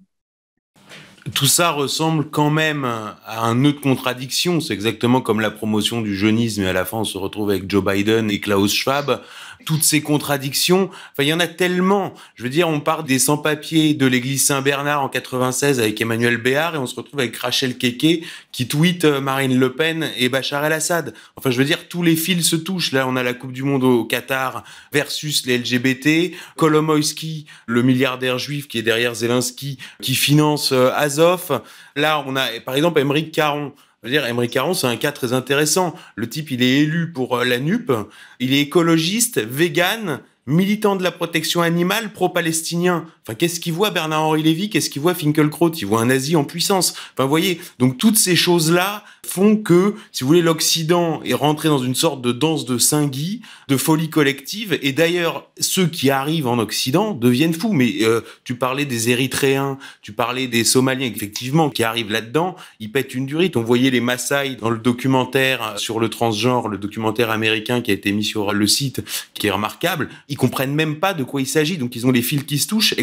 Tout ça ressemble quand même à un nœud de contradiction. C'est exactement comme la promotion du jeunisme et à la fin on se retrouve avec Joe Biden et Klaus Schwab toutes ces contradictions. Enfin, il y en a tellement. Je veux dire, on part des sans-papiers de l'église Saint-Bernard en 96 avec Emmanuel Béard et on se retrouve avec Rachel Keke qui tweet euh, Marine Le Pen et Bachar el-Assad. Enfin, je veux dire, tous les fils se touchent. Là, on a la Coupe du Monde au Qatar versus les LGBT. Kolomoïski, le milliardaire juif qui est derrière Zelensky, qui finance euh, Azov. Là, on a, par exemple, Émeric Caron je veux dire, Emery Caron, c'est un cas très intéressant. Le type, il est élu pour euh, la NUP, il est écologiste, vegan, militant de la protection animale, pro-palestinien. Enfin, qu'est-ce qu'il voit Bernard-Henri Lévy? Qu'est-ce qu'il voit Finkelkraut Il voit un nazi en puissance. Enfin, vous voyez, donc toutes ces choses-là font que, si vous voulez, l'Occident est rentré dans une sorte de danse de saint de folie collective. Et d'ailleurs, ceux qui arrivent en Occident deviennent fous. Mais euh, tu parlais des Érythréens, tu parlais des Somaliens, effectivement, qui arrivent là-dedans, ils pètent une durite. On voyait les Maasai dans le documentaire sur le transgenre, le documentaire américain qui a été mis sur le site, qui est remarquable comprennent même pas de quoi il s'agit. Donc ils ont les fils qui se touchent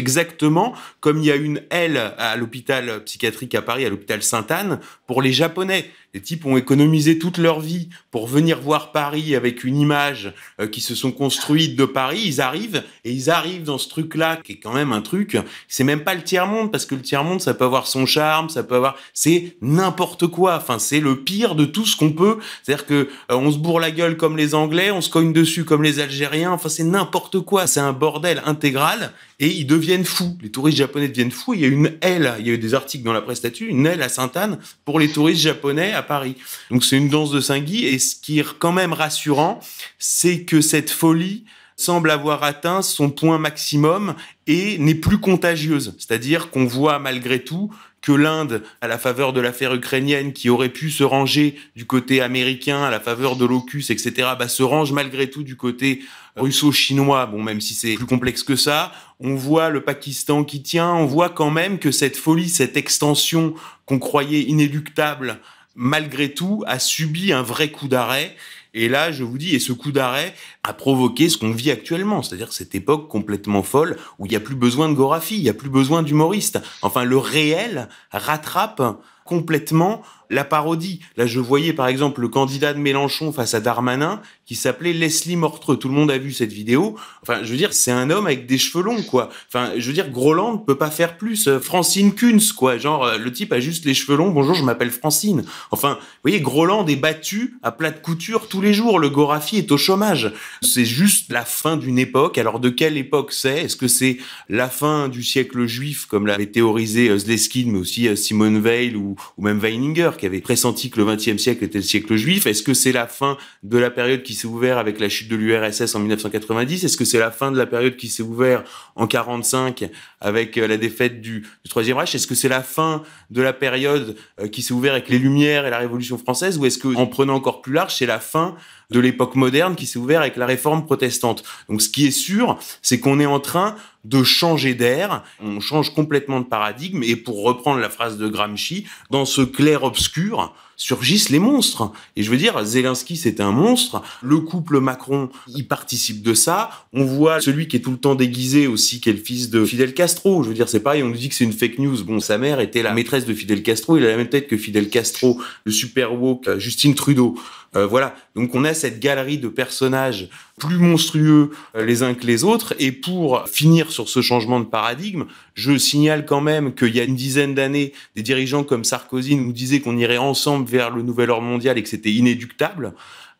comme il y a une aile à l'hôpital psychiatrique à Paris, à l'hôpital Sainte-Anne, pour les Japonais. Les types ont économisé toute leur vie pour venir voir Paris avec une image euh, qui se sont construites de Paris. Ils arrivent et ils arrivent dans ce truc-là qui est quand même un truc. C'est même pas le tiers monde parce que le tiers monde ça peut avoir son charme, ça peut avoir. C'est n'importe quoi. Enfin c'est le pire de tout ce qu'on peut. C'est-à-dire que euh, on se bourre la gueule comme les Anglais, on se cogne dessus comme les Algériens. Enfin c'est n'importe quoi. C'est un bordel intégral et ils deviennent fous. Les touristes japonais deviennent fous. Il y a une aile, il y a eu des articles dans la presse là-dessus, une aile à Sainte-Anne pour les touristes japonais Paris. Donc c'est une danse de Saint-Guy et ce qui est quand même rassurant, c'est que cette folie semble avoir atteint son point maximum et n'est plus contagieuse. C'est-à-dire qu'on voit malgré tout que l'Inde, à la faveur de l'affaire ukrainienne, qui aurait pu se ranger du côté américain, à la faveur de l'OCUS, etc., bah, se range malgré tout du côté russo-chinois. Bon, même si c'est plus complexe que ça, on voit le Pakistan qui tient, on voit quand même que cette folie, cette extension qu'on croyait inéluctable, malgré tout, a subi un vrai coup d'arrêt. Et là, je vous dis, et ce coup d'arrêt a provoqué ce qu'on vit actuellement, c'est-à-dire cette époque complètement folle où il n'y a plus besoin de Gorafi, il n'y a plus besoin d'humoriste. Enfin, le réel rattrape complètement la parodie. Là, je voyais par exemple le candidat de Mélenchon face à Darmanin qui s'appelait Leslie Mortreux. Tout le monde a vu cette vidéo. Enfin, je veux dire, c'est un homme avec des cheveux longs, quoi. Enfin, je veux dire, Groland peut pas faire plus. Euh, Francine Kunz, quoi. Genre, euh, le type a juste les cheveux longs. Bonjour, je m'appelle Francine. Enfin, vous voyez, Groland est battu à plat de couture tous les jours. Le Gorafi est au chômage. C'est juste la fin d'une époque. Alors, de quelle époque c'est? Est-ce que c'est la fin du siècle juif, comme l'avait théorisé euh, Zleskin, mais aussi Simone Weil ou, ou même Weininger, qui avait pressenti que le XXe siècle était le siècle juif. Est-ce que c'est la fin de la période qui s'est ouverte avec la chute de l'URSS en 1990 Est-ce que c'est la fin de la période qui s'est ouverte en 45 avec euh, la défaite du, du Troisième Reich? Est-ce que c'est la fin de la période euh, qui s'est ouverte avec les Lumières et la Révolution française? Ou est-ce que, en prenant encore plus large, c'est la fin de l'époque moderne qui s'est ouverte avec la réforme protestante. Donc, ce qui est sûr, c'est qu'on est en train de changer d'air, on change complètement de paradigme, et pour reprendre la phrase de Gramsci, dans ce clair-obscur, surgissent les monstres. Et je veux dire, Zelensky, c'est un monstre. Le couple Macron, il participe de ça. On voit celui qui est tout le temps déguisé aussi, qui est le fils de Fidel Castro. Je veux dire, c'est pareil, on nous dit que c'est une fake news. Bon, sa mère était la maîtresse de Fidel Castro. Il a la même tête que Fidel Castro, le super woke, euh, Justine Trudeau. Euh, voilà. Donc on a cette galerie de personnages plus monstrueux euh, les uns que les autres. Et pour finir sur ce changement de paradigme, je signale quand même qu'il y a une dizaine d'années, des dirigeants comme Sarkozy nous disaient qu'on irait ensemble vers le nouvel ordre mondial et que c'était inéductable.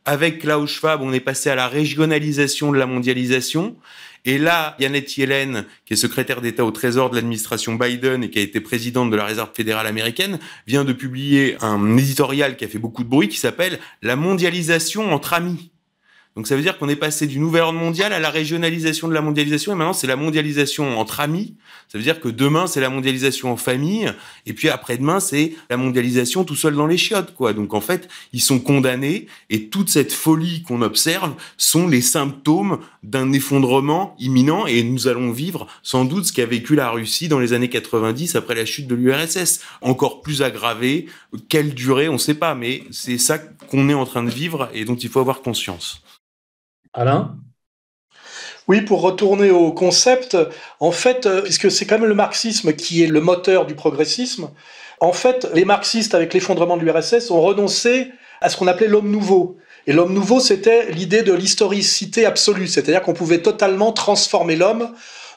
Avec Klaus Schwab, on est passé à la régionalisation de la mondialisation. Et là, Yannette Yellen, qui est secrétaire d'État au Trésor de l'administration Biden et qui a été présidente de la Réserve fédérale américaine, vient de publier un éditorial qui a fait beaucoup de bruit qui s'appelle La mondialisation entre amis. Donc ça veut dire qu'on est passé du nouvel ordre mondial à la régionalisation de la mondialisation et maintenant c'est la mondialisation entre amis. Ça veut dire que demain c'est la mondialisation en famille et puis après-demain c'est la mondialisation tout seul dans les chiottes quoi. Donc en fait, ils sont condamnés et toute cette folie qu'on observe sont les symptômes d'un effondrement imminent et nous allons vivre sans doute ce qu'a vécu la Russie dans les années 90 après la chute de l'URSS, encore plus aggravé, quelle durée, on ne sait pas mais c'est ça qu'on est en train de vivre et dont il faut avoir conscience. Alain oui, pour retourner au concept, en fait, euh, puisque c'est quand même le marxisme qui est le moteur du progressisme, en fait, les marxistes, avec l'effondrement de l'URSS, ont renoncé à ce qu'on appelait l'homme nouveau. Et l'homme nouveau, c'était l'idée de l'historicité absolue, c'est-à-dire qu'on pouvait totalement transformer l'homme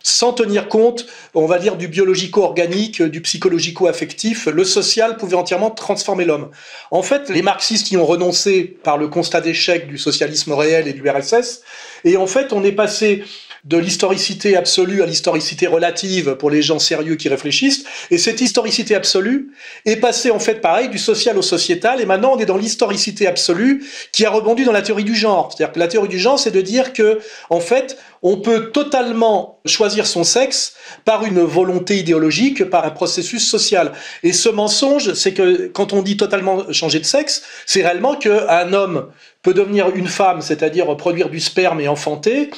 sans tenir compte, on va dire, du biologico-organique, du psychologico-affectif. Le social pouvait entièrement transformer l'homme. En fait, les marxistes y ont renoncé par le constat d'échec du socialisme réel et du RSS. Et en fait, on est passé de l'historicité absolue à l'historicité relative pour les gens sérieux qui réfléchissent. Et cette historicité absolue est passée en fait pareil du social au sociétal. Et maintenant on est dans l'historicité absolue qui a rebondi dans la théorie du genre. C'est-à-dire que la théorie du genre, c'est de dire que en fait on peut totalement choisir son sexe par une volonté idéologique, par un processus social. Et ce mensonge, c'est que quand on dit totalement changer de sexe, c'est réellement qu'un homme peut devenir une femme, c'est-à-dire produire du sperme et enfanter.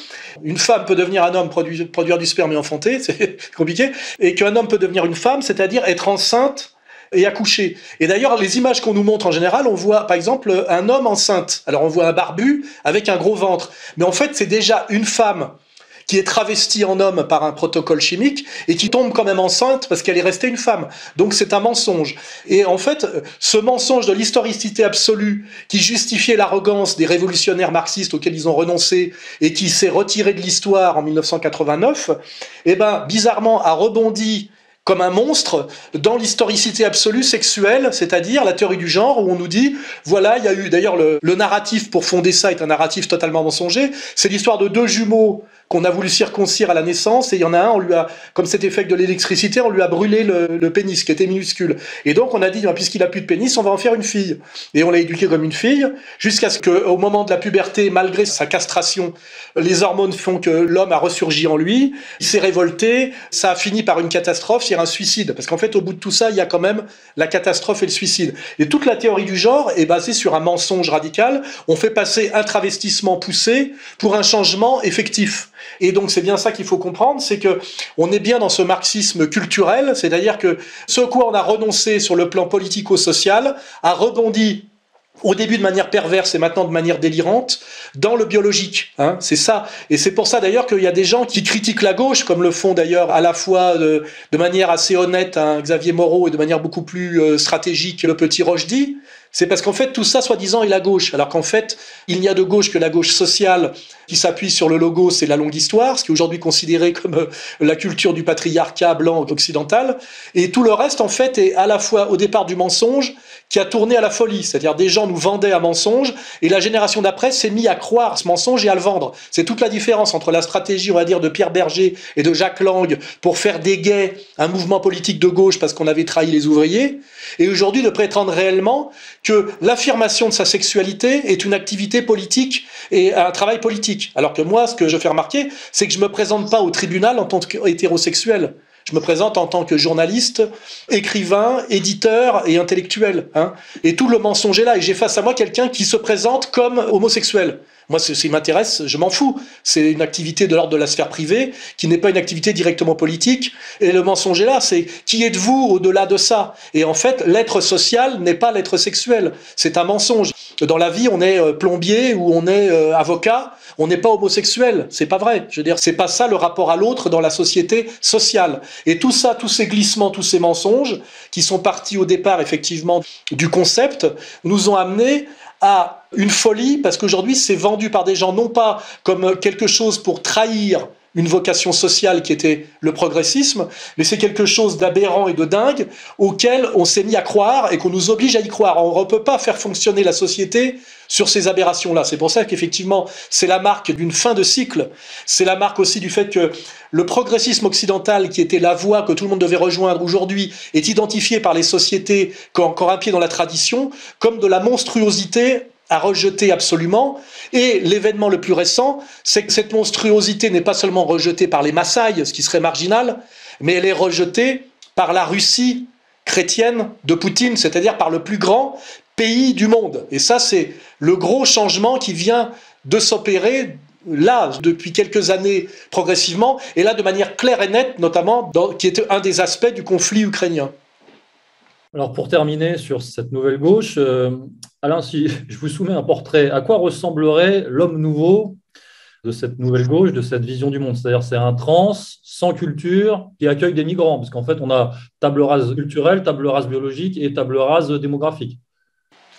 Une femme peut devenir un homme, produire, produire du sperme et enfanter, c'est compliqué. Et qu'un homme peut devenir une femme, c'est-à-dire être enceinte et accoucher. Et d'ailleurs, les images qu'on nous montre en général, on voit par exemple un homme enceinte. Alors on voit un barbu avec un gros ventre. Mais en fait, c'est déjà une femme qui est travestie en homme par un protocole chimique et qui tombe quand même enceinte parce qu'elle est restée une femme. Donc c'est un mensonge. Et en fait, ce mensonge de l'historicité absolue qui justifiait l'arrogance des révolutionnaires marxistes auxquels ils ont renoncé et qui s'est retiré de l'histoire en 1989, eh ben, bizarrement a rebondi comme un monstre dans l'historicité absolue sexuelle, c'est-à-dire la théorie du genre, où on nous dit, voilà, il y a eu, d'ailleurs, le, le, narratif pour fonder ça est un narratif totalement mensonger, c'est l'histoire de deux jumeaux qu'on a voulu circoncire à la naissance, et il y en a un, on lui a, comme cet effet de l'électricité, on lui a brûlé le, pénis, qui était minuscule. Et donc on a dit, puisqu'il a plus de pénis, on va en faire une fille. Et on l'a éduqué comme une fille, jusqu'à ce qu'au moment de la puberté, malgré sa castration, les hormones font que l'homme a ressurgi en lui, il s'est révolté, ça a fini par une catastrophe, c'est un suicide. Parce qu'en fait, au bout de tout ça, il y a quand même la catastrophe et le suicide. Et toute la théorie du genre est basée sur un mensonge radical. On fait passer un travestissement poussé pour un changement effectif. Et donc c'est bien ça qu'il faut comprendre, c'est que on est bien dans ce marxisme culturel, c'est-à-dire que ce quoi on a renoncé sur le plan politico-social a rebondi au début de manière perverse et maintenant de manière délirante, dans le biologique. Hein, c'est ça. Et c'est pour ça d'ailleurs qu'il y a des gens qui critiquent la gauche, comme le font d'ailleurs à la fois de, manière assez honnête hein, Xavier Moreau et de manière beaucoup plus euh, stratégique le petit Rochdy. C'est parce qu'en fait, tout ça, soi-disant, est la gauche. Alors qu'en fait, il n'y a de gauche que la gauche sociale qui s'appuie sur le logo, c'est la longue histoire, ce qui est aujourd'hui considéré comme euh, la culture du patriarcat blanc occidental. Et tout le reste, en fait, est à la fois au départ du mensonge qui a tourné à la folie. C'est-à-dire des gens nous vendaient un mensonge et la génération d'après s'est mis à croire ce mensonge et à le vendre. C'est toute la différence entre la stratégie, on va dire, de Pierre Berger et de Jacques Lang pour faire des gays un mouvement politique de gauche parce qu'on avait trahi les ouvriers et aujourd'hui de prétendre réellement que l'affirmation de sa sexualité est une activité politique et un travail politique. Alors que moi, ce que je fais remarquer, c'est que je me présente pas au tribunal en tant qu'hétérosexuel. Je me présente en tant que journaliste, écrivain, éditeur et intellectuel. Hein. Et tout le mensonge est là. Et j'ai face à moi quelqu'un qui se présente comme homosexuel. Moi, ce qui m'intéresse, je m'en fous. C'est une activité de l'ordre de la sphère privée, qui n'est pas une activité directement politique. Et le mensonge est là, c'est qui êtes-vous au-delà de ça? Et en fait, l'être social n'est pas l'être sexuel. C'est un mensonge. Dans la vie, on est euh, plombier ou on est euh, avocat, on n'est pas homosexuel. C'est pas vrai. Je veux dire, c'est pas ça le rapport à l'autre dans la société sociale. Et tout ça, tous ces glissements, tous ces mensonges, qui sont partis au départ effectivement du concept, nous ont amené à une folie, parce qu'aujourd'hui c'est vendu par des gens non pas comme quelque chose pour trahir une vocation sociale qui était le progressisme, mais c'est quelque chose d'aberrant et de dingue auquel on s'est mis à croire et qu'on nous oblige à y croire. On ne peut pas faire fonctionner la société sur ces aberrations-là. C'est pour ça qu'effectivement, c'est la marque d'une fin de cycle. C'est la marque aussi du fait que le progressisme occidental, qui était la voie que tout le monde devait rejoindre aujourd'hui, est identifié par les sociétés qui ont encore un pied dans la tradition comme de la monstruosité à rejeter absolument. Et l'événement le plus récent, c'est que cette monstruosité n'est pas seulement rejetée par les Maasai, ce qui serait marginal, mais elle est rejetée par la Russie chrétienne de Poutine, c'est-à-dire par le plus grand pays du monde. Et ça, c'est le gros changement qui vient de s'opérer là, depuis quelques années, progressivement, et là de manière claire et nette, notamment, qui est un des aspects du conflit ukrainien. Alors pour terminer sur cette nouvelle gauche, euh, Alain, si je vous soumets un portrait, à quoi ressemblerait l'homme nouveau de cette nouvelle gauche, de cette vision du monde? C'est-à-dire c'est un trans sans culture qui accueille des migrants, parce qu'en fait on a table rase culturelle, table rase biologique et table rase démographique.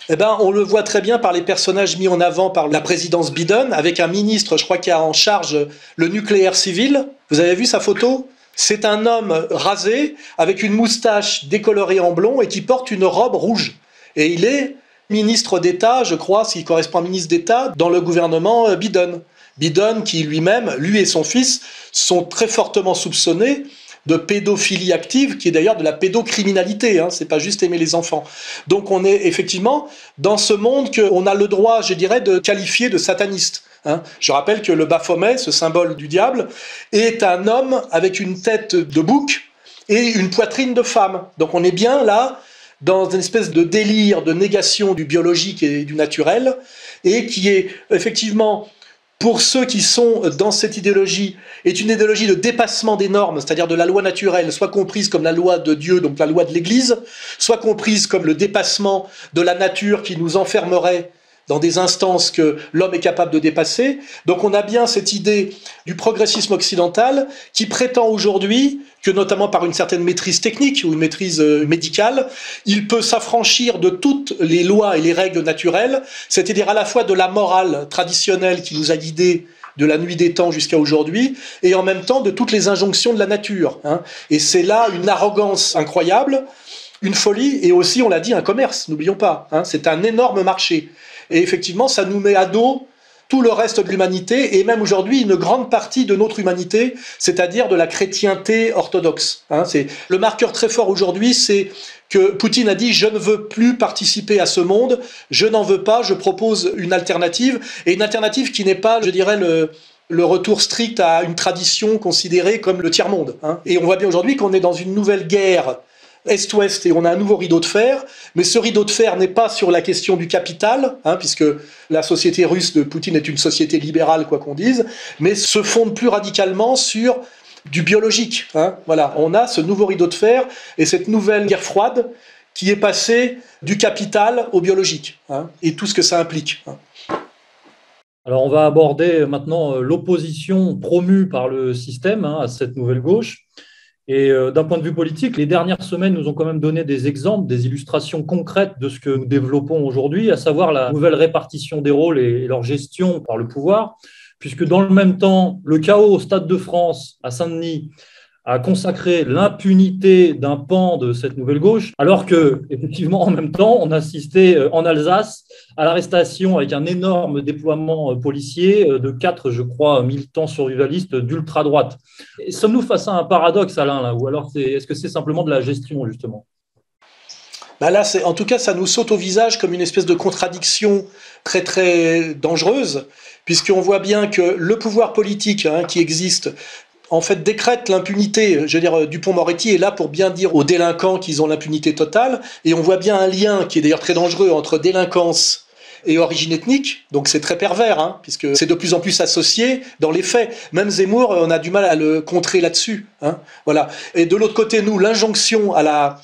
Eh ben, on le voit très bien par les personnages mis en avant par la présidence Biden, avec un ministre, je crois, qui a en charge le nucléaire civil. Vous avez vu sa photo? C'est un homme rasé, avec une moustache décolorée en blond et qui porte une robe rouge. Et il est ministre d'État, je crois, s'il correspond à ministre d'État, dans le gouvernement euh, Biden. Biden, qui lui-même, lui et son fils, sont très fortement soupçonnés de pédophilie active, qui est d'ailleurs de la pédocriminalité, hein, c'est pas juste aimer les enfants. Donc on est effectivement dans ce monde qu'on a le droit, je dirais, de qualifier de sataniste. Hein. Je rappelle que le Baphomet, ce symbole du diable, est un homme avec une tête de bouc et une poitrine de femme. Donc on est bien là dans une espèce de délire de négation du biologique et du naturel, et qui est effectivement, pour ceux qui sont dans cette idéologie, est une idéologie de dépassement des normes, c'est-à-dire de la loi naturelle, soit comprise comme la loi de Dieu, donc la loi de l'Église, soit comprise comme le dépassement de la nature qui nous enfermerait dans des instances que l'homme est capable de dépasser. Donc on a bien cette idée du progressisme occidental qui prétend aujourd'hui que notamment par une certaine maîtrise technique ou une maîtrise euh, médicale, il peut s'affranchir de toutes les lois et les règles naturelles, c'est-à-dire à la fois de la morale traditionnelle qui nous a guidés de la nuit des temps jusqu'à aujourd'hui, et en même temps de toutes les injonctions de la nature. Hein. Et c'est là une arrogance incroyable, une folie, et aussi, on l'a dit, un commerce, n'oublions pas. Hein. C'est un énorme marché. Et effectivement, ça nous met à dos tout le reste de l'humanité, et même aujourd'hui une grande partie de notre humanité, c'est-à-dire de la chrétienté orthodoxe. Hein. c'est le marqueur très fort aujourd'hui, c'est que Poutine a dit je ne veux plus participer à ce monde, je n'en veux pas, je propose une alternative, et une alternative qui n'est pas, je dirais, le, retour strict à une tradition considérée comme le tiers-monde. Hein. Et on voit bien aujourd'hui qu'on est dans une nouvelle guerre est-ouest et on a un nouveau rideau de fer. Mais ce rideau de fer n'est pas sur la question du capital, hein, puisque la société russe de Poutine est une société libérale, quoi qu'on dise, mais se fonde plus radicalement sur du biologique. Hein. Voilà, on a ce nouveau rideau de fer et cette nouvelle guerre froide qui est passé du capital au biologique, hein, et tout ce que ça implique. Alors on va aborder maintenant euh, l'opposition promue par le système à cette nouvelle gauche. Et euh, d'un point de vue politique, les dernières semaines nous ont quand même donné des exemples, des illustrations concrètes de ce que nous développons aujourd'hui, à savoir la nouvelle répartition des rôles et leur gestion par le pouvoir, puisque dans le même temps, le chaos au Stade de France, à Saint-Denis, a consacré l'impunité d'un pan de cette nouvelle gauche, alors que, effectivement, en même temps, on assistait euh, en Alsace à l'arrestation avec un énorme déploiement euh, policier euh, de quatre, je crois, militants survivalistes d'ultra-droite. Sommes-nous face à un paradoxe, Alain, là, ou alors est-ce que c'est simplement de la gestion, justement? Bah là, en tout cas, ça nous saute au visage comme une espèce de contradiction très très dangereuse, puisqu'on voit bien que le pouvoir politique hein, qui existe en fait, décrète l'impunité. Je veux dire, Dupont-Moretti est là pour bien dire aux délinquants qu'ils ont l'impunité totale. Et on voit bien un lien qui est d'ailleurs très dangereux entre délinquance et origine ethnique. Donc c'est très pervers, hein, puisque c'est de plus en plus associé dans les faits. Même Zemmour, on a du mal à le contrer là-dessus. Hein, voilà. Et de l'autre côté, nous, l'injonction à la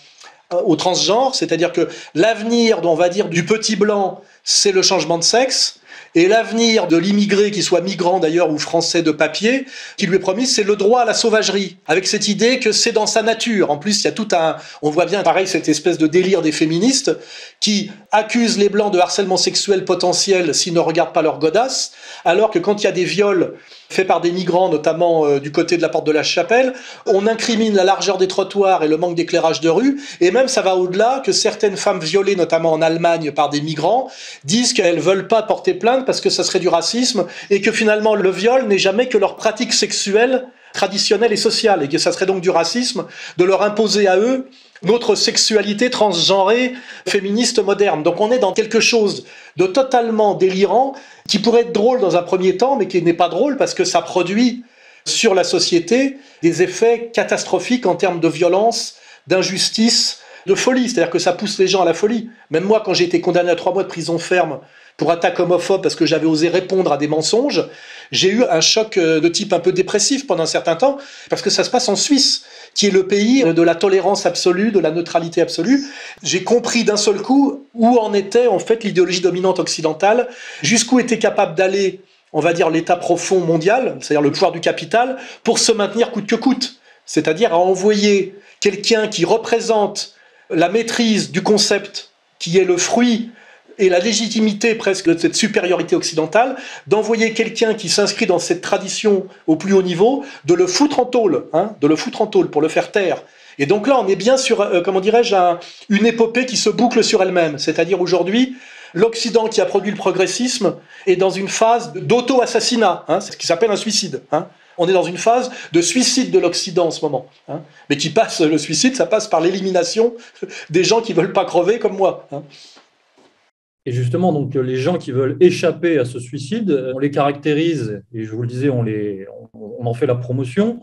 au transgenre, c'est-à-dire que l'avenir, on va dire, du petit blanc, c'est le changement de sexe. Et l'avenir de l'immigré, qui soit migrant d'ailleurs ou français de papier, qui lui est promis, c'est le droit à la sauvagerie, avec cette idée que c'est dans sa nature. En plus, il y a tout un, on voit bien pareil cette espèce de délire des féministes qui accusent les blancs de harcèlement sexuel potentiel s'ils ne regardent pas leur godasse, alors que quand il y a des viols faits par des migrants, notamment euh, du côté de la porte de la chapelle. On incrimine la largeur des trottoirs et le manque d'éclairage de rue. Et même, ça va au-delà que certaines femmes violées, notamment en Allemagne par des migrants, disent qu'elles veulent pas porter plainte parce que ça serait du racisme et que finalement le viol n'est jamais que leur pratique sexuelle traditionnelle et sociale et que ça serait donc du racisme de leur imposer à eux notre sexualité transgenrée, féministe moderne. Donc on est dans quelque chose de totalement délirant qui pourrait être drôle dans un premier temps, mais qui n'est pas drôle parce que ça produit sur la société des effets catastrophiques en termes de violence, d'injustice, de folie. C'est-à-dire que ça pousse les gens à la folie. Même moi, quand j'ai été condamné à trois mois de prison ferme pour attaque homophobe parce que j'avais osé répondre à des mensonges, j'ai eu un choc euh, de type un peu dépressif pendant un certain temps, parce que ça se passe en Suisse, qui est le pays de la tolérance absolue, de la neutralité absolue. J'ai compris d'un seul coup où en était en fait l'idéologie dominante occidentale, jusqu'où était capable d'aller, on va dire, l'état profond mondial, c'est-à-dire le pouvoir du capital, pour se maintenir coûte que coûte. C'est-à-dire à envoyer quelqu'un qui représente la maîtrise du concept qui est le fruit et la légitimité presque de cette supériorité occidentale, d'envoyer quelqu'un qui s'inscrit dans cette tradition au plus haut niveau, de le foutre en tôle, hein, de le foutre en tôle pour le faire taire. Et donc là, on est bien sur, euh, comment dirais-je, une épopée qui se boucle sur elle-même. C'est-à-dire aujourd'hui, l'Occident qui a produit le progressisme est dans une phase d'auto-assassinat, hein, c'est ce qui s'appelle un suicide. Hein. On est dans une phase de suicide de l'Occident en ce moment. Hein. Mais qui passe, le suicide, ça passe par l'élimination des gens qui veulent pas crever comme moi. Et justement, donc, les gens qui veulent échapper à ce suicide, on les caractérise, et je vous le disais, on, les, on, en fait la promotion,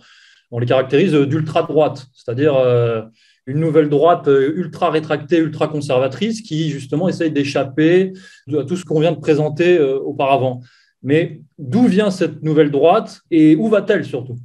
on les caractérise d'ultra-droite, c'est-à-dire euh, une nouvelle droite euh, ultra rétractée, ultra conservatrice, qui justement essaye d'échapper à tout ce qu'on vient de présenter euh, auparavant. Mais d'où vient cette nouvelle droite et où va-t-elle surtout?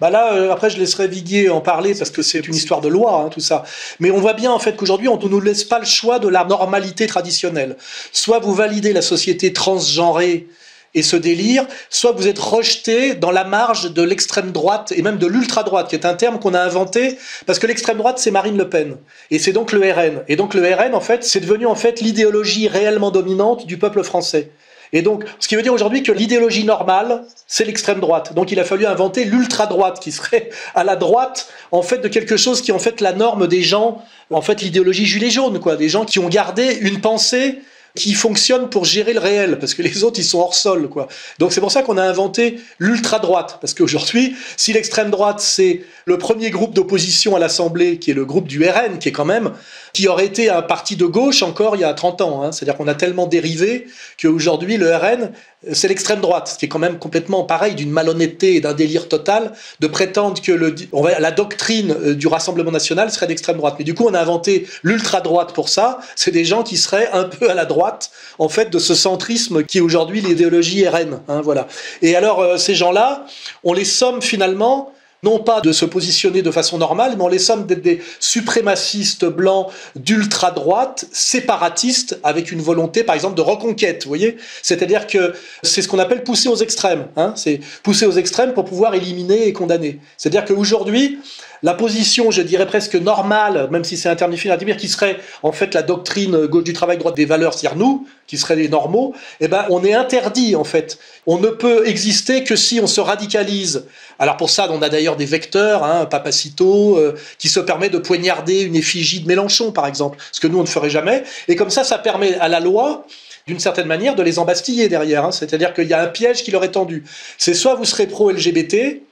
Bah là, euh, après, je laisserai Viguier en parler parce que c'est une histoire de loi, hein, tout ça. Mais on voit bien en fait qu'aujourd'hui, on ne nous laisse pas le choix de la normalité traditionnelle. Soit vous validez la société transgenrée et ce délire, soit vous êtes rejeté dans la marge de l'extrême droite et même de l'ultra droite, qui est un terme qu'on a inventé parce que l'extrême droite c'est Marine Le Pen et c'est donc le RN. Et donc le RN en fait, c'est devenu en fait l'idéologie réellement dominante du peuple français. Et donc, ce qui veut dire aujourd'hui que l'idéologie normale, c'est l'extrême droite. Donc, il a fallu inventer l'ultra droite, qui serait à la droite, en fait, de quelque chose qui est en fait la norme des gens, en fait, l'idéologie gilet jaune, quoi, des gens qui ont gardé une pensée qui fonctionne pour gérer le réel, parce que les autres, ils sont hors sol, quoi. Donc c'est pour ça qu'on a inventé l'ultra-droite, parce qu'aujourd'hui, si l'extrême droite, c'est le premier groupe d'opposition à l'Assemblée, qui est le groupe du RN, qui est quand même, qui aurait été un parti de gauche encore il y a 30 ans, hein. c'est-à-dire qu'on a tellement dérivé qu'aujourd'hui, le RN, c'est l'extrême droite, ce qui est quand même complètement pareil d'une malhonnêteté et d'un délire total de prétendre que le, on va, la doctrine euh, du Rassemblement national serait d'extrême droite. Mais du coup, on a inventé l'ultra droite pour ça. C'est des gens qui seraient un peu à la droite, en fait, de ce centrisme qui est aujourd'hui l'idéologie RN. Hein, voilà. Et alors, euh, ces gens-là, on les somme finalement non pas de se positionner de façon normale, mais on les somme d'être des suprémacistes blancs d'ultra-droite, séparatistes, avec une volonté, par exemple, de reconquête, vous voyez C'est-à-dire que c'est ce qu'on appelle pousser aux extrêmes. Hein c'est pousser aux extrêmes pour pouvoir éliminer et condamner. C'est-à-dire qu'aujourd'hui, la position, je dirais presque normale, même si c'est un terme difficile à dire, qui serait en fait la doctrine gauche du travail, droite des valeurs, c'est-à-dire nous, qui seraient les normaux, eh ben, on est interdit en fait. On ne peut exister que si on se radicalise. Alors pour ça, on a d'ailleurs des vecteurs, hein, Papacito, euh, qui se permet de poignarder une effigie de Mélenchon, par exemple, ce que nous on ne ferait jamais. Et comme ça, ça permet à la loi d'une certaine manière de les embastiller derrière. Hein. C'est-à-dire qu'il y a un piège qui leur est tendu. C'est soit vous serez pro-LGBT,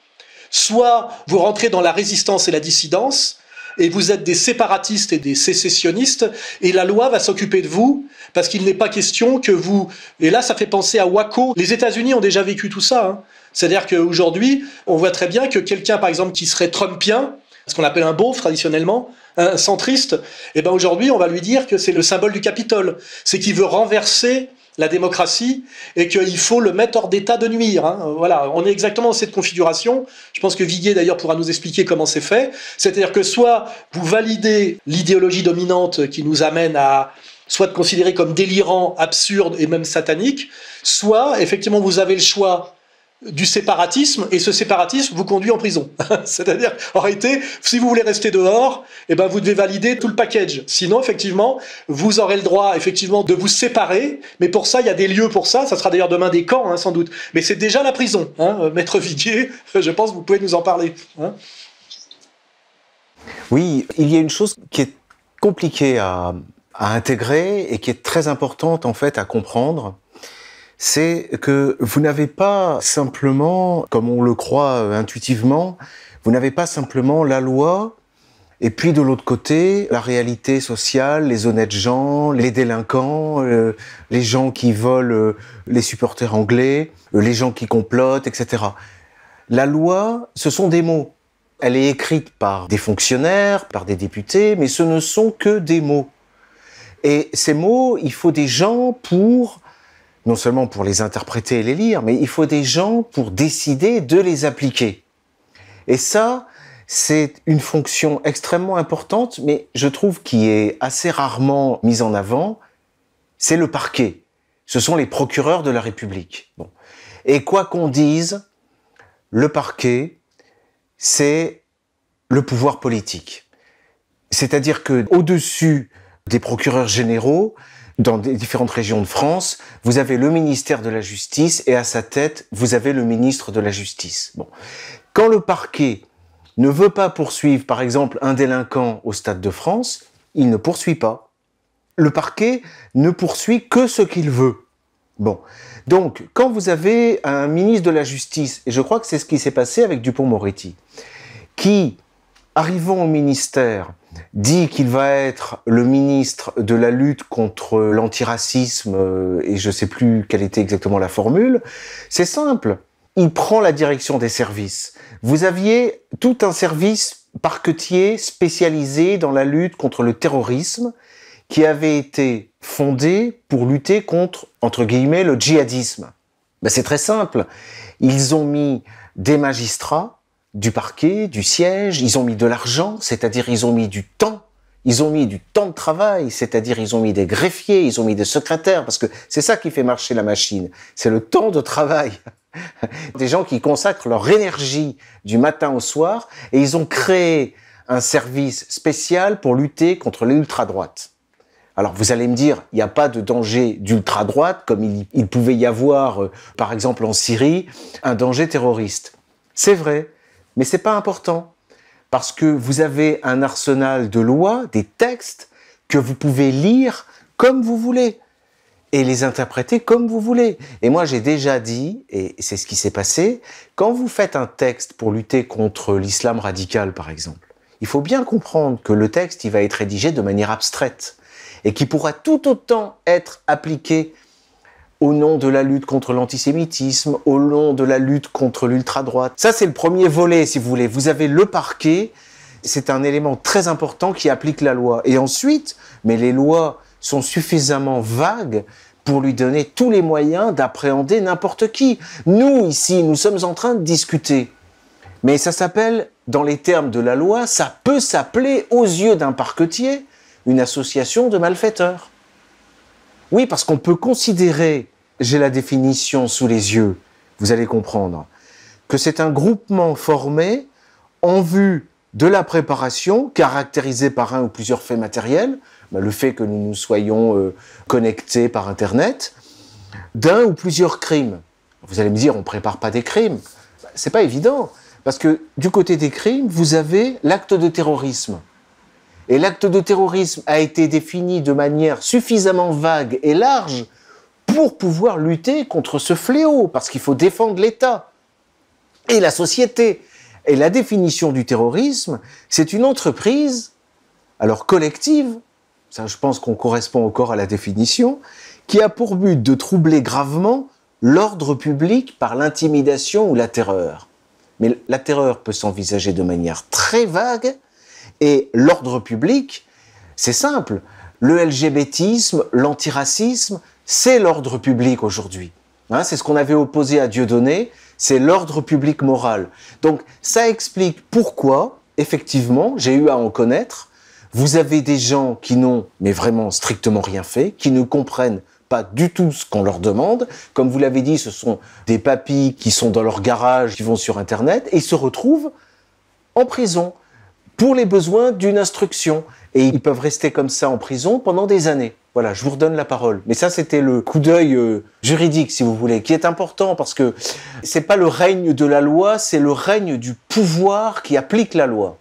soit vous rentrez dans la résistance et la dissidence, et vous êtes des séparatistes et des sécessionnistes, et la loi va s'occuper de vous, parce qu'il n'est pas question que vous... Et là, ça fait penser à Waco. Les États-Unis ont déjà vécu tout ça. Hein. C'est-à-dire qu'aujourd'hui, on voit très bien que quelqu'un, par exemple, qui serait trumpien, ce qu'on appelle un beauf traditionnellement, un centriste, et eh ben aujourd'hui, on va lui dire que c'est le symbole du Capitole. C'est qu'il veut renverser la démocratie et qu'il faut le mettre hors d'état de nuire. Hein. Voilà, on est exactement dans cette configuration. Je pense que Viguier d'ailleurs pourra nous expliquer comment c'est fait. C'est-à-dire que soit vous validez l'idéologie dominante qui nous amène à soit considérer comme délirant, absurde et même satanique, soit effectivement vous avez le choix du séparatisme et ce séparatisme vous conduit en prison. C'est-à-dire, en réalité, si vous voulez rester dehors, eh ben, vous devez valider tout le package. Sinon, effectivement, vous aurez le droit, effectivement, de vous séparer. Mais pour ça, il y a des lieux pour ça. Ça sera d'ailleurs demain des camps, hein, sans doute. Mais c'est déjà la prison. Hein. Maître Viguier, je pense que vous pouvez nous en parler. Hein. oui, il y a une chose qui est compliquée à, à intégrer et qui est très importante, en fait, à comprendre c'est que vous n'avez pas simplement, comme on le croit euh, intuitivement, vous n'avez pas simplement la loi et puis de l'autre côté, la réalité sociale, les honnêtes gens, les délinquants, euh, les gens qui volent euh, les supporters anglais, les gens qui complotent, etc. La loi, ce sont des mots. Elle est écrite par des fonctionnaires, par des députés, mais ce ne sont que des mots. Et ces mots, il faut des gens pour non seulement pour les interpréter et les lire, mais il faut des gens pour décider de les appliquer. Et ça, c'est une fonction extrêmement importante, mais je trouve qui est assez rarement mise en avant, c'est le parquet. Ce sont les procureurs de la République. Bon. Et quoi qu'on dise, le parquet, c'est le pouvoir politique. C'est-à-dire que au-dessus des procureurs généraux, dans des différentes régions de France, vous avez le ministère de la Justice et à sa tête, vous avez le ministre de la Justice. Bon. Quand le parquet ne veut pas poursuivre, par exemple, un délinquant au Stade de France, il ne poursuit pas. Le parquet ne poursuit que ce qu'il veut. Bon. Donc, quand vous avez un ministre de la Justice, et je crois que c'est ce qui s'est passé avec Dupont-Moretti, qui, arrivant au ministère, dit qu'il va être le ministre de la lutte contre l'antiracisme, euh, et je ne sais plus quelle était exactement la formule, c'est simple. Il prend la direction des services. Vous aviez tout un service parquetier spécialisé dans la lutte contre le terrorisme qui avait été fondé pour lutter contre, entre guillemets, le djihadisme. Ben, c'est très simple. Ils ont mis des magistrats, du parquet, du siège, ils ont mis de l'argent, c'est-à-dire ils ont mis du temps, ils ont mis du temps de travail, c'est-à-dire ils ont mis des greffiers, ils ont mis des secrétaires, parce que c'est ça qui fait marcher la machine, c'est le temps de travail. Des gens qui consacrent leur énergie du matin au soir, et ils ont créé un service spécial pour lutter contre l'ultra-droite. Alors vous allez me dire, il n'y a pas de danger d'ultra-droite comme il, pouvait y avoir, euh, par exemple en Syrie, un danger terroriste. C'est vrai, mais c'est pas important parce que vous avez un arsenal de lois, des textes que vous pouvez lire comme vous voulez et les interpréter comme vous voulez. Et moi, j'ai déjà dit, et c'est ce qui s'est passé, quand vous faites un texte pour lutter contre l'islam radical, par exemple, il faut bien comprendre que le texte, il va être rédigé de manière abstraite et qui pourra tout autant être appliqué au nom de la lutte contre l'antisémitisme, au nom de la lutte contre l'ultra-droite. Ça, c'est le premier volet, si vous voulez. Vous avez le parquet, c'est un élément très important qui applique la loi. Et ensuite, mais les lois sont suffisamment vagues pour lui donner tous les moyens d'appréhender n'importe qui. Nous, ici, nous sommes en train de discuter. Mais ça s'appelle, dans les termes de la loi, ça peut s'appeler, aux yeux d'un parquetier, une association de malfaiteurs. Oui, parce qu'on peut considérer, j'ai la définition sous les yeux, vous allez comprendre, que c'est un groupement formé en vue de la préparation, caractérisé par un ou plusieurs faits matériels, bah, le fait que nous nous soyons euh, connectés par Internet, d'un ou plusieurs crimes. Vous allez me dire, on ne prépare pas des crimes. Bah, c'est pas évident, parce que du côté des crimes, vous avez l'acte de terrorisme. Et l'acte de terrorisme a été défini de manière suffisamment vague et large pour pouvoir lutter contre ce fléau, parce qu'il faut défendre l'État et la société. Et la définition du terrorisme, c'est une entreprise, alors collective, ça je pense qu'on correspond encore à la définition, qui a pour but de troubler gravement l'ordre public par l'intimidation ou la terreur. Mais la terreur peut s'envisager de manière très vague, et l'ordre public, c'est simple. Le LGBTisme, l'antiracisme, c'est l'ordre public aujourd'hui. Hein, c'est ce qu'on avait opposé à Dieudonné, c'est l'ordre public moral. Donc ça explique pourquoi, effectivement, j'ai eu à en connaître, vous avez des gens qui n'ont, mais vraiment strictement rien fait, qui ne comprennent pas du tout ce qu'on leur demande. Comme vous l'avez dit, ce sont des papis qui sont dans leur garage, qui vont sur Internet, et se retrouvent en prison pour les besoins d'une instruction. Et ils peuvent rester comme ça en prison pendant des années. Voilà, je vous redonne la parole. Mais ça, c'était le coup d'œil euh, juridique, si vous voulez, qui est important parce que c'est pas le règne de la loi, c'est le règne du pouvoir qui applique la loi.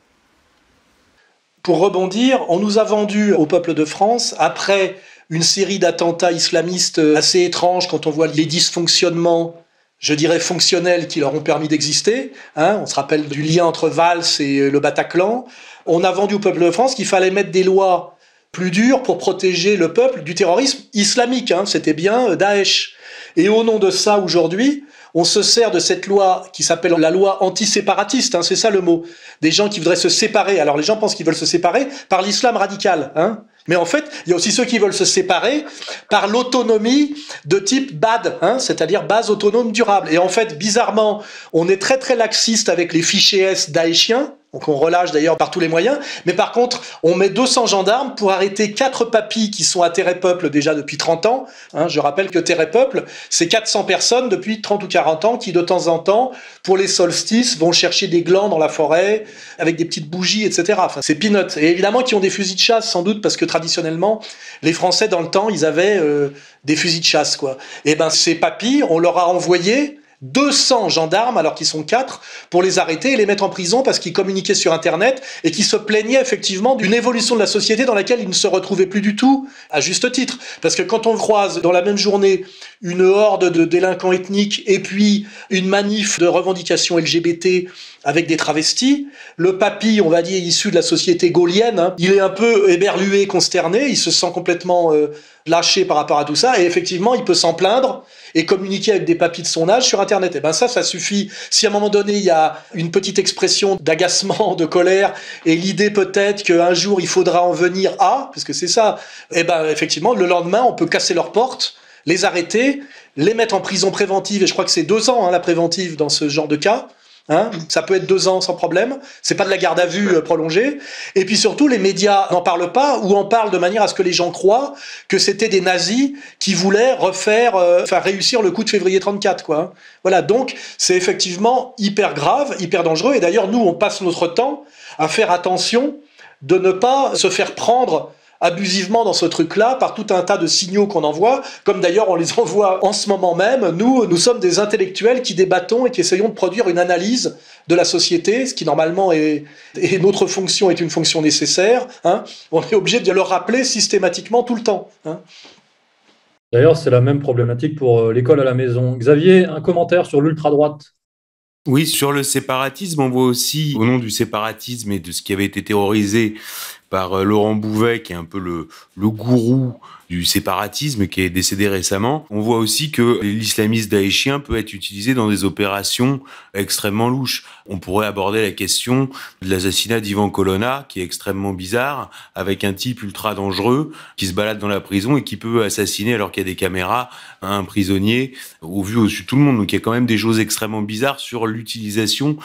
Pour rebondir, on nous a vendu au peuple de France, après une série d'attentats islamistes assez étranges, quand on voit les dysfonctionnements je dirais, fonctionnels qui leur ont permis d'exister. Hein. on se rappelle du lien entre Valls et le Bataclan. On a vendu au peuple de France qu'il fallait mettre des lois plus dures pour protéger le peuple du terrorisme islamique. Hein. C'était bien euh, Daesh. Et au nom de ça, aujourd'hui, on se sert de cette loi qui s'appelle la loi antiséparatiste, hein, c'est ça le mot. Des gens qui voudraient se séparer. Alors les gens pensent qu'ils veulent se séparer par l'islam radical. Hein mais en fait, il y a aussi ceux qui veulent se séparer par l'autonomie de type BAD, hein, c'est-à-dire base autonome durable. Et en fait, bizarrement, on est très très laxiste avec les fichiers S daéchiens, donc on relâche d'ailleurs par tous les moyens. Mais par contre, on met 200 gendarmes pour arrêter quatre papis qui sont à Terre Peuple déjà depuis 30 ans. Hein, je rappelle que Terre Peuple, c'est 400 personnes depuis 30 ou 40 ans qui de temps en temps, pour les solstices, vont chercher des glands dans la forêt avec des petites bougies, etc. Enfin, c'est peanuts. Et évidemment, qui ont des fusils de chasse sans doute parce que traditionnellement, les Français dans le temps, ils avaient euh, des fusils de chasse, quoi. Et ben ces papis, on leur a envoyé 200 gendarmes, alors qu'ils sont quatre, pour les arrêter et les mettre en prison parce qu'ils communiquaient sur Internet et qui se plaignaient effectivement d'une évolution de la société dans laquelle ils ne se retrouvaient plus du tout, à juste titre. Parce que quand on croise dans la même journée une horde de délinquants ethniques et puis une manif de revendication LGBT avec des travestis, le papy, on va dire, issu de la société gaulienne, hein, il est un peu éberlué, consterné, il se sent complètement euh, lâché par rapport à tout ça, et effectivement, il peut s'en plaindre et communiquer avec des papis de son âge sur Internet. Et ben ça, ça suffit. Si à un moment donné, il y a une petite expression d'agacement, de colère, et l'idée peut-être qu'un jour, il faudra en venir à, parce que c'est ça, et ben effectivement, le lendemain, on peut casser leurs portes, les arrêter, les mettre en prison préventive, et je crois que c'est deux ans hein, la préventive dans ce genre de cas, Hein? Ça peut être deux ans sans problème. C'est pas de la garde à vue euh, prolongée. Et puis surtout, les médias n'en parlent pas ou en parlent de manière à ce que les gens croient que c'était des nazis qui voulaient refaire, euh, réussir le coup de février 34, quoi. Voilà. Donc, c'est effectivement hyper grave, hyper dangereux. Et d'ailleurs, nous, on passe notre temps à faire attention de ne pas se faire prendre abusivement dans ce truc-là par tout un tas de signaux qu'on envoie, comme d'ailleurs on les envoie en ce moment même. Nous, nous sommes des intellectuels qui débattons et qui essayons de produire une analyse de la société, ce qui normalement est, notre fonction est une fonction nécessaire. Hein. On est obligé de le rappeler systématiquement tout le temps. Hein. D'ailleurs, c'est la même problématique pour euh, l'école à la maison. Xavier, un commentaire sur l'ultra-droite? Oui, sur le séparatisme, on voit aussi, au nom du séparatisme et de ce qui avait été terrorisé par euh, Laurent Bouvet, qui est un peu le, gourou du séparatisme, qui est décédé récemment. On voit aussi que l'islamisme daéchien peut être utilisé dans des opérations extrêmement louches. On pourrait aborder la question de l'assassinat d'Ivan Colonna, qui est extrêmement bizarre, avec un type ultra dangereux qui se balade dans la prison et qui peut assassiner alors qu'il y a des caméras un prisonnier au vu au-dessus de tout le monde. Donc il y a quand même des choses extrêmement bizarres sur l'utilisation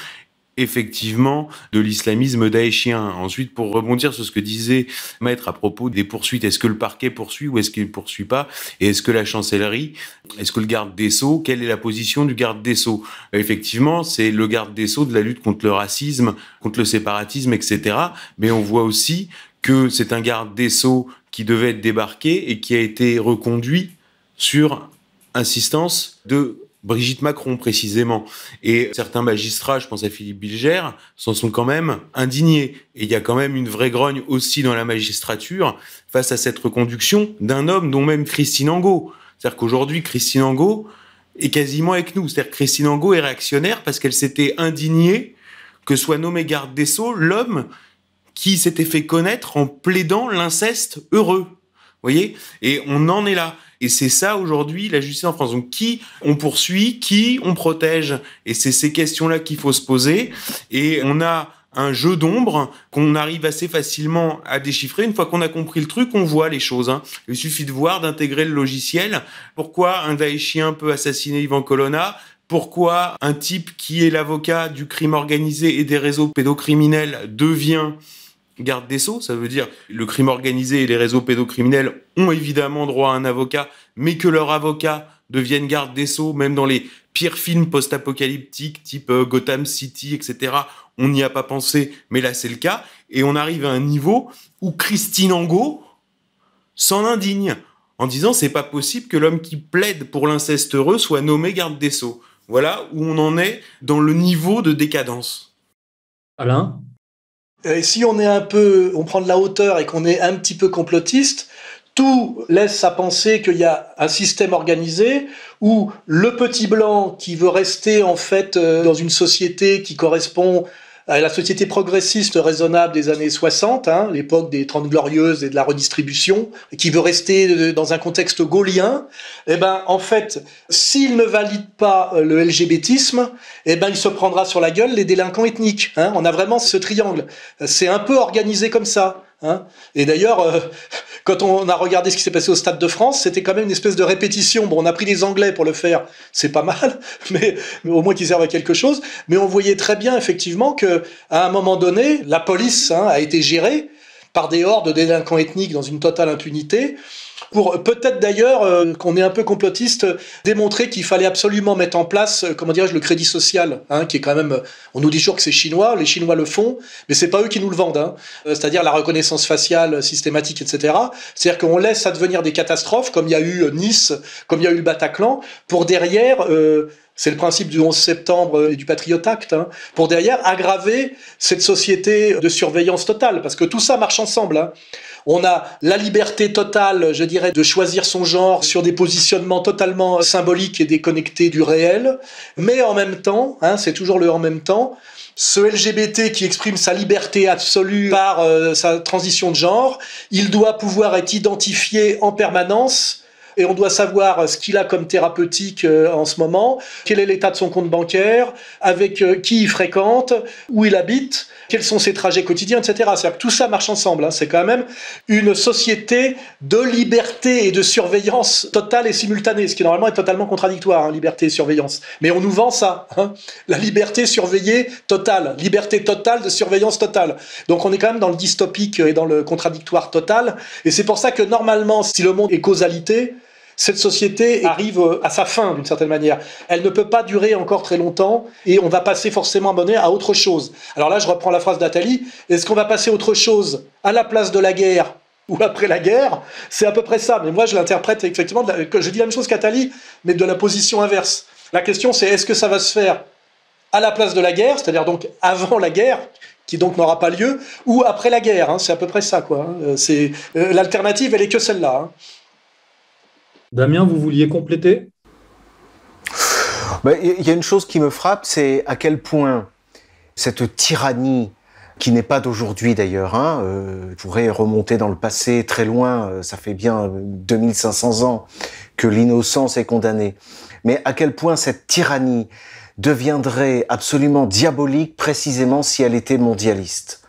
effectivement de l'islamisme daéchien. Ensuite, pour rebondir sur ce que disait Maître à propos des poursuites, est-ce que le parquet poursuit ou est-ce qu'il ne poursuit pas? Et est-ce que la chancellerie, est-ce que le garde des Sceaux, quelle est la position du garde des Sceaux? Effectivement, c'est le garde des Sceaux de la lutte contre le racisme, contre le séparatisme, etc. Mais on voit aussi que c'est un garde des Sceaux qui devait être débarqué et qui a été reconduit sur insistance de Brigitte Macron précisément. Et certains magistrats, je pense à Philippe Bilger, s'en sont quand même indignés. Et il y a quand même une vraie grogne aussi dans la magistrature face à cette reconduction d'un homme dont même Christine Angot. C'est-à-dire qu'aujourd'hui, Christine Angot est quasiment avec nous. C'est-à-dire que Christine Angot est réactionnaire parce qu'elle s'était indignée que soit nommé garde des Sceaux l'homme qui s'était fait connaître en plaidant l'inceste heureux. Vous voyez? Et on en est là. Et c'est ça aujourd'hui la justice en France. Donc qui on poursuit, qui on protège? Et c'est ces questions-là qu'il faut se poser. Et on a un jeu d'ombre qu'on arrive assez facilement à déchiffrer. Une fois qu'on a compris le truc, on voit les choses. Hein. Il suffit de voir, d'intégrer le logiciel. Pourquoi un Daeshien peut assassiner Ivan Colonna? Pourquoi un type qui est l'avocat du crime organisé et des réseaux pédocriminels devient garde des sceaux, ça veut dire le crime organisé et les réseaux pédocriminels ont évidemment droit à un avocat, mais que leur avocat devienne garde des sceaux, même dans les pires films post-apocalyptiques type euh, Gotham City, etc. On n'y a pas pensé, mais là c'est le cas, et on arrive à un niveau où Christine Angot s'en indigne en disant c'est pas possible que l'homme qui plaide pour l'inceste heureux soit nommé garde des sceaux. Voilà où on en est dans le niveau de décadence. Alain? Et si on est un peu, on prend de la hauteur et qu'on est un petit peu complotiste, tout laisse à penser qu'il y a un système organisé où le petit blanc qui veut rester en fait euh, dans une société qui correspond la société progressiste raisonnable des années 60, hein, l'époque des Trente Glorieuses et de la redistribution, qui veut rester dans un contexte gaulien, eh ben, en fait, s'il ne valide pas euh, le LGBTisme, eh ben, il se prendra sur la gueule les délinquants ethniques. Hein. On a vraiment ce triangle. C'est un peu organisé comme ça. Hein. Et d'ailleurs, euh, quand on a regardé ce qui s'est passé au Stade de France, c'était quand même une espèce de répétition. Bon, on a pris les Anglais pour le faire, c'est pas mal, mais, au moins qu'ils servent à quelque chose. Mais on voyait très bien effectivement que à un moment donné, la police hein, a été gérée par des hordes de délinquants ethniques dans une totale impunité pour peut-être d'ailleurs euh, qu'on est un peu complotiste, démontrer qu'il fallait absolument mettre en place, euh, comment dirais-je, le crédit social, hein, qui est quand même, on nous dit toujours que c'est chinois, les Chinois le font, mais c'est pas eux qui nous le vendent, hein. Euh, c'est-à-dire la reconnaissance faciale systématique, etc. C'est-à-dire qu'on laisse advenir des catastrophes, comme il y a eu Nice, comme il y a eu le Bataclan, pour derrière c'est le principe du 11 septembre et du Patriot Act, hein, pour derrière aggraver cette société de surveillance totale, parce que tout ça marche ensemble. On a la liberté totale, je dirais, de choisir son genre sur des positionnements totalement symboliques et déconnectés du réel, mais en même temps, hein, c'est toujours le en même temps, ce LGBT qui exprime sa liberté absolue par euh, sa transition de genre, il doit pouvoir être identifié en permanence et on doit savoir ce qu'il a comme thérapeutique euh, en ce moment, quel est l'état de son compte bancaire, avec euh, qui il fréquente, où il habite, quels sont ses trajets quotidiens, etc. C'est-à-dire que tout ça marche ensemble. Hein. C'est quand même une société de liberté et de surveillance totale et simultanée, ce qui normalement est totalement contradictoire, hein, liberté et surveillance. Mais on nous vend ça, hein. la liberté surveillée totale, liberté totale de surveillance totale. Donc on est quand même dans le dystopique et dans le contradictoire total. Et c'est pour ça que normalement, si le monde est causalité, cette société arrive euh, à sa fin d'une certaine manière. Elle ne peut pas durer encore très longtemps et on va passer forcément à monnaie à autre chose. Alors là, je reprends la phrase d'Atali. Est-ce qu'on va passer autre chose à la place de la guerre ou après la guerre? C'est à peu près ça. Mais moi, je l'interprète effectivement, je dis la même chose qu'Atali, mais de la position inverse. La question, c'est est-ce que ça va se faire à la place de la guerre, c'est-à-dire donc avant la guerre, qui donc n'aura pas lieu, ou après la guerre. Hein, c'est à peu près ça, quoi. Hein. C'est euh, l'alternative, elle est que celle-là. Hein. Damien, vous vouliez compléter? Bah, Il y a une chose qui me frappe, c'est à quel point cette tyrannie qui n'est pas d'aujourd'hui d'ailleurs. Hein, euh, je pourrais remonter dans le passé très loin, euh, ça fait bien 2500 ans que l'innocence est condamnée. Mais à quel point cette tyrannie deviendrait absolument diabolique précisément si elle était mondialiste?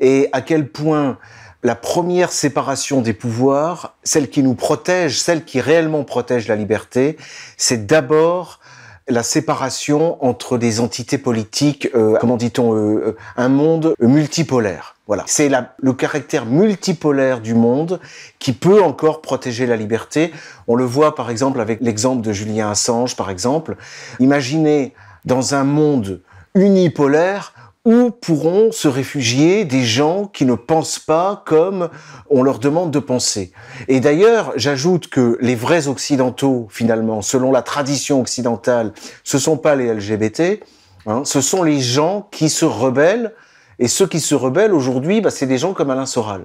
Et à quel point la première séparation des pouvoirs, celle qui nous protège, celle qui réellement protège la liberté, c'est d'abord la séparation entre des entités politiques, euh, comment dit-on, euh, euh, un monde multipolaire. Voilà, c'est le caractère multipolaire du monde qui peut encore protéger la liberté. On le voit par exemple avec l'exemple de Julien Assange, par exemple. Imaginez dans un monde unipolaire où pourront se réfugier des gens qui ne pensent pas comme on leur demande de penser? Et d'ailleurs, j'ajoute que les vrais occidentaux, finalement, selon la tradition occidentale, ce sont pas les LGBT, hein, ce sont les gens qui se rebellent. Et ceux qui se rebellent aujourd'hui, bah, c'est des gens comme Alain Soral.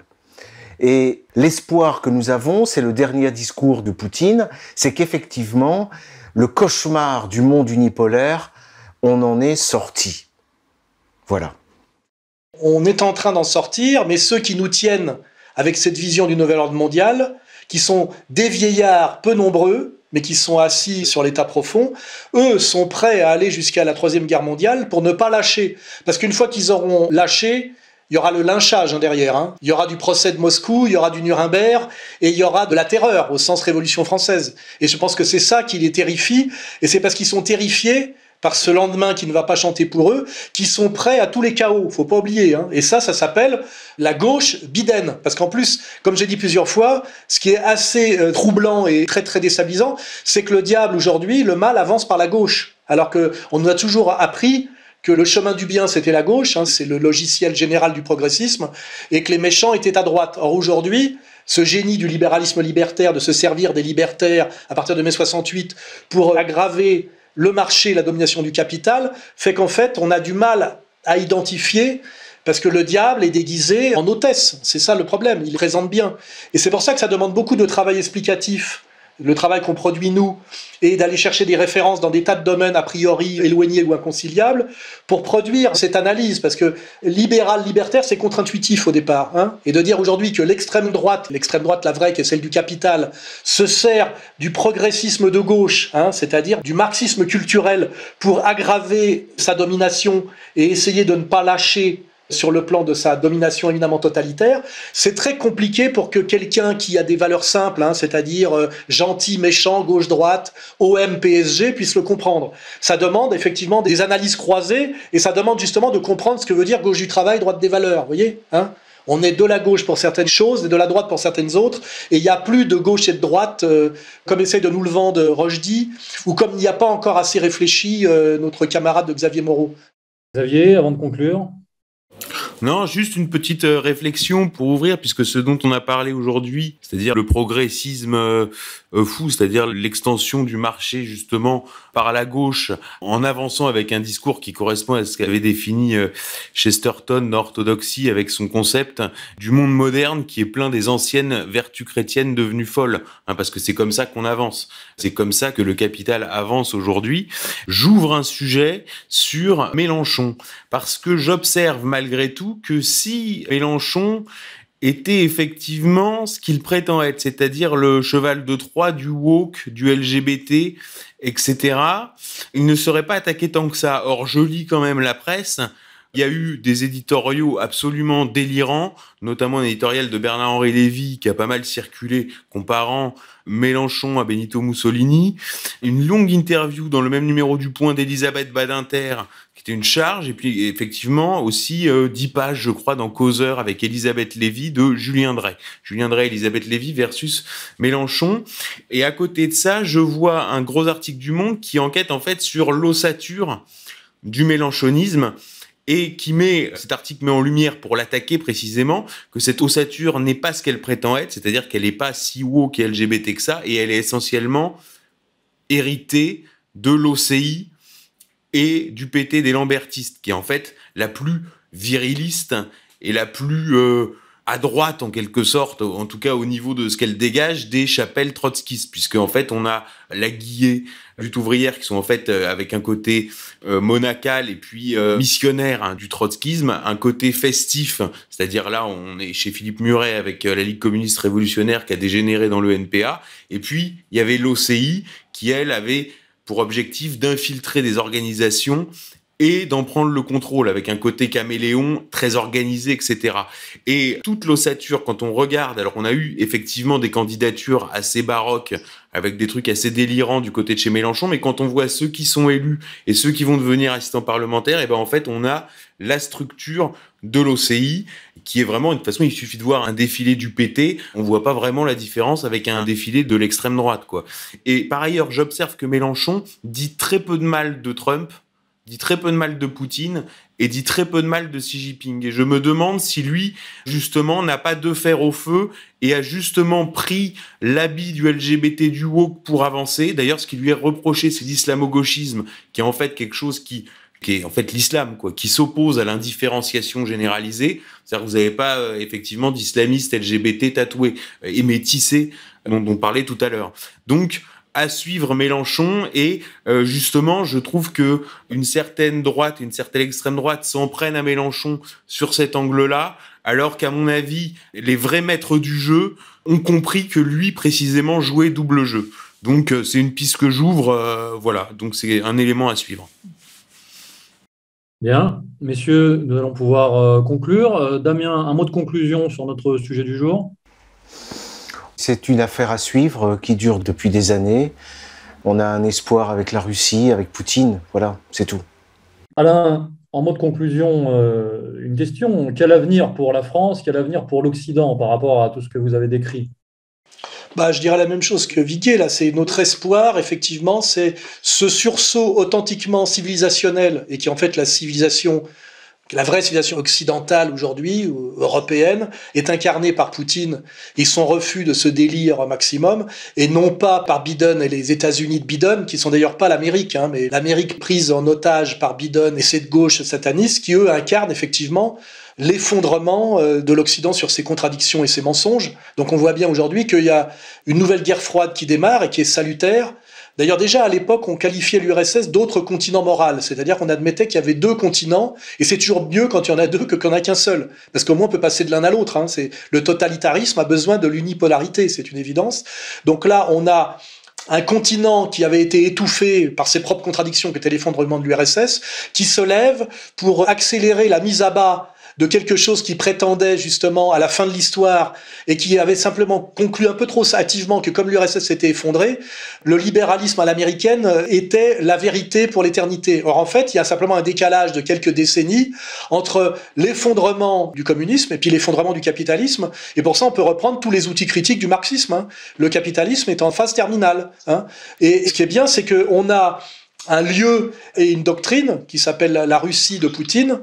Et l'espoir que nous avons, c'est le dernier discours de Poutine, c'est qu'effectivement, le cauchemar du monde unipolaire, on en est sorti. Voilà. On est en train d'en sortir, mais ceux qui nous tiennent avec cette vision du nouvel ordre mondial, qui sont des vieillards peu nombreux, mais qui sont assis sur l'état profond, eux sont prêts à aller jusqu'à la Troisième Guerre mondiale pour ne pas lâcher. Parce qu'une fois qu'ils auront lâché, il y aura le lynchage hein, derrière. Hein. Il y aura du procès de Moscou, il y aura du Nuremberg, et il y aura de la terreur au sens Révolution française. Et je pense que c'est ça qui les terrifie, et c'est parce qu'ils sont terrifiés par ce lendemain qui ne va pas chanter pour eux, qui sont prêts à tous les chaos. Faut pas oublier. Hein. Et ça, ça s'appelle la gauche biden. Parce qu'en plus, comme j'ai dit plusieurs fois, ce qui est assez euh, troublant et très très déstabilisant, c'est que le diable aujourd'hui, le mal avance par la gauche, alors que on nous a toujours appris que le chemin du bien c'était la gauche, hein, c'est le logiciel général du progressisme, et que les méchants étaient à droite. Or aujourd'hui, ce génie du libéralisme libertaire, de se servir des libertaires à partir de mai 68 pour aggraver le marché, la domination du capital, fait qu'en fait, on a du mal à identifier parce que le diable est déguisé en hôtesse. C'est ça le problème, il présente bien. Et c'est pour ça que ça demande beaucoup de travail explicatif le travail qu'on produit nous, et d'aller chercher des références dans des tas de domaines a priori éloignés ou inconciliables, pour produire cette analyse, parce que libéral, libertaire, c'est contre-intuitif au départ, hein, et de dire aujourd'hui que l'extrême droite, l'extrême droite, la vraie, qui est celle du capital, se sert du progressisme de gauche, hein, c'est-à-dire du marxisme culturel, pour aggraver sa domination et essayer de ne pas lâcher sur le plan de sa domination évidemment totalitaire, c'est très compliqué pour que quelqu'un qui a des valeurs simples, hein, c'est-à-dire euh, gentil, méchant, gauche-droite, OM, PSG, puisse le comprendre. Ça demande effectivement des analyses croisées et ça demande justement de comprendre ce que veut dire gauche du travail, droite des valeurs. Vous voyez hein on est de la gauche pour certaines choses et de la droite pour certaines autres, et il n'y a plus de gauche et de droite, euh, comme essaye de nous le vendre Rochdy, ou comme il n'y a pas encore assez réfléchi euh, notre camarade de Xavier Moreau. Xavier, avant de conclure non, juste une petite euh, réflexion pour ouvrir, puisque ce dont on a parlé aujourd'hui, c'est-à-dire le progressisme euh, euh, fou, c'est-à-dire l'extension du marché justement par la gauche, en avançant avec un discours qui correspond à ce qu'avait défini Chesterton l'orthodoxie avec son concept du monde moderne qui est plein des anciennes vertus chrétiennes devenues folles, hein, parce que c'est comme ça qu'on avance, c'est comme ça que le capital avance aujourd'hui. J'ouvre un sujet sur Mélenchon, parce que j'observe malgré tout que si Mélenchon était effectivement ce qu'il prétend être, c'est-à-dire le cheval de Troie du woke, du LGBT, etc., il ne serait pas attaqué tant que ça. Or, je lis quand même la presse. Il y a eu des éditoriaux absolument délirants, notamment un éditorial de Bernard-Henri Lévy qui a pas mal circulé comparant Mélenchon à Benito Mussolini, une longue interview dans le même numéro du Point d'Elisabeth Badinter une charge, et puis effectivement aussi euh, 10 pages, je crois, dans Causeur avec Elisabeth Lévy de Julien Drey. Julien Drey, Elisabeth Lévy versus Mélenchon. Et à côté de ça, je vois un gros article du Monde qui enquête en fait sur l'ossature du mélenchonisme et qui met, cet article met en lumière pour l'attaquer précisément, que cette ossature n'est pas ce qu'elle prétend être, c'est-à-dire qu'elle n'est pas si woke et LGBT que ça, et elle est essentiellement héritée de l'OCI, et du PT des Lambertistes, qui est en fait la plus viriliste et la plus euh, à droite en quelque sorte, en tout cas au niveau de ce qu'elle dégage des chapelles trotskistes, puisque en fait on a la guillée, lutte ouvrière qui sont en fait euh, avec un côté euh, monacal et puis missionnaire hein, du trotskisme, un côté festif, c'est-à-dire là on est chez Philippe Muret avec la Ligue communiste révolutionnaire qui a dégénéré dans le NPA, et puis il y avait l'OCI qui elle avait pour objectif d'infiltrer des organisations et d'en prendre le contrôle avec un côté caméléon très organisé, etc. Et toute l'ossature, quand on regarde, alors on a eu effectivement des candidatures assez baroques avec des trucs assez délirants du côté de chez Mélenchon, mais quand on voit ceux qui sont élus et ceux qui vont devenir assistants parlementaires, et ben en fait on a la structure de l'OCI qui est vraiment de toute façon il suffit de voir un défilé du PT, on voit pas vraiment la différence avec un défilé de l'extrême droite quoi. Et par ailleurs, j'observe que Mélenchon dit très peu de mal de Trump dit très peu de mal de Poutine et dit très peu de mal de Xi Jinping. Et je me demande si lui, justement, n'a pas de fer au feu et a justement pris l'habit du LGBT du woke pour avancer. D'ailleurs, ce qui lui est reproché, c'est l'islamo-gauchisme, qui est en fait quelque chose qui qui est en fait l'islam, quoi, qui s'oppose à l'indifférenciation généralisée. C'est-à-dire que vous n'avez pas euh, effectivement d'islamistes LGBT tatoués et métissés dont on parlait tout à l'heure. Donc à suivre Mélenchon et euh, justement je trouve que une certaine droite une certaine extrême droite s'en prennent à Mélenchon sur cet angle-là alors qu'à mon avis les vrais maîtres du jeu ont compris que lui précisément jouait double jeu. Donc euh, c'est une piste que j'ouvre euh, voilà. Donc c'est un élément à suivre. Bien, messieurs, nous allons pouvoir conclure. Damien, un mot de conclusion sur notre sujet du jour? C'est une affaire à suivre euh, qui dure depuis des années. On a un espoir avec la Russie, avec Poutine. Voilà, c'est tout. Alain, en mode conclusion, euh, une question. Quel avenir pour la France? Quel avenir pour l'Occident par rapport à tout ce que vous avez décrit? Bah, je dirais la même chose que Viguier, là, c'est notre espoir, effectivement, c'est ce sursaut authentiquement civilisationnel, et qui en fait la civilisation la vraie civilisation occidentale aujourd'hui, européenne, est incarnée par Poutine et son refus de ce délire au maximum, et non pas par Biden et les États-Unis de Biden, qui sont d'ailleurs pas l'Amérique, hein, mais l'Amérique prise en otage par Biden et cette gauche sataniste, qui eux incarnent effectivement l'effondrement euh, de l'Occident sur ses contradictions et ses mensonges. Donc on voit bien aujourd'hui qu'il y a une nouvelle guerre froide qui démarre et qui est salutaire, D'ailleurs, déjà à l'époque, on qualifiait l'URSS d'autre continent moral, c'est-à-dire qu'on admettait qu'il y avait deux continents, et c'est toujours mieux quand il y en a deux que quand il n'y en a qu'un seul, parce qu'au moins on peut passer de l'un à l'autre. Hein. Le totalitarisme a besoin de l'unipolarité, c'est une évidence. Donc là, on a un continent qui avait été étouffé par ses propres contradictions, qui était l'effondrement de l'URSS, qui se lève pour accélérer la mise à bas de quelque chose qui prétendait justement à la fin de l'histoire et qui avait simplement conclu un peu trop hâtivement que comme l'URSS s'était effondré, le libéralisme à l'américaine était la vérité pour l'éternité. Or en fait, il y a simplement un décalage de quelques décennies entre l'effondrement du communisme et puis l'effondrement du capitalisme. Et pour ça, on peut reprendre tous les outils critiques du marxisme. Hein. Le capitalisme est en phase terminale. Hein. Et ce qui est bien, c'est qu'on a un lieu et une doctrine qui s'appelle la Russie de Poutine,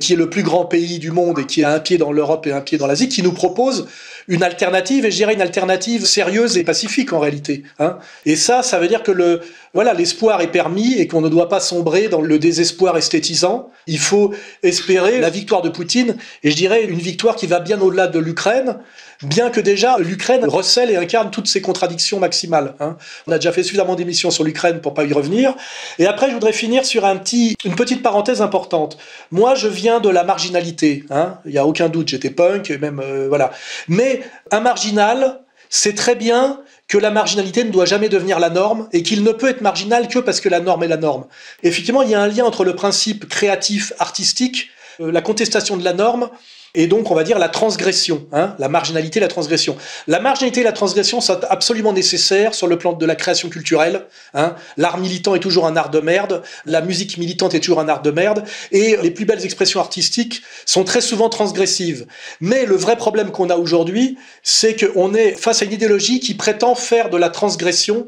qui est le plus grand pays du monde et qui a un pied dans l'Europe et un pied dans l'Asie, qui nous propose une alternative, et je dirais une alternative sérieuse et pacifique en réalité. Hein. Et ça, ça veut dire que le, voilà, l'espoir est permis et qu'on ne doit pas sombrer dans le désespoir esthétisant. Il faut espérer la victoire de Poutine, et je dirais une victoire qui va bien au-delà de l'Ukraine, bien que déjà l'Ukraine recèle et incarne toutes ces contradictions maximales. Hein. On a déjà fait suffisamment d'émissions sur l'Ukraine pour pas y revenir. Et après, je voudrais finir sur un petit, une petite parenthèse importante. Moi, je viens de la marginalité. Hein. Il n'y a aucun doute, j'étais punk, même euh, voilà. Mais un marginal sait très bien que la marginalité ne doit jamais devenir la norme et qu'il ne peut être marginal que parce que la norme est la norme. effectivement, il y a un lien entre le principe créatif, artistique, euh, la contestation de la norme et donc on va dire la transgression, hein, la marginalité, la transgression. La marginalité et la transgression sont absolument nécessaires sur le plan de la création culturelle. Hein. L'art militant est toujours un art de merde, la musique militante est toujours un art de merde, et les plus belles expressions artistiques sont très souvent transgressives. Mais le vrai problème qu'on a aujourd'hui, c'est qu'on est face à une idéologie qui prétend faire de la transgression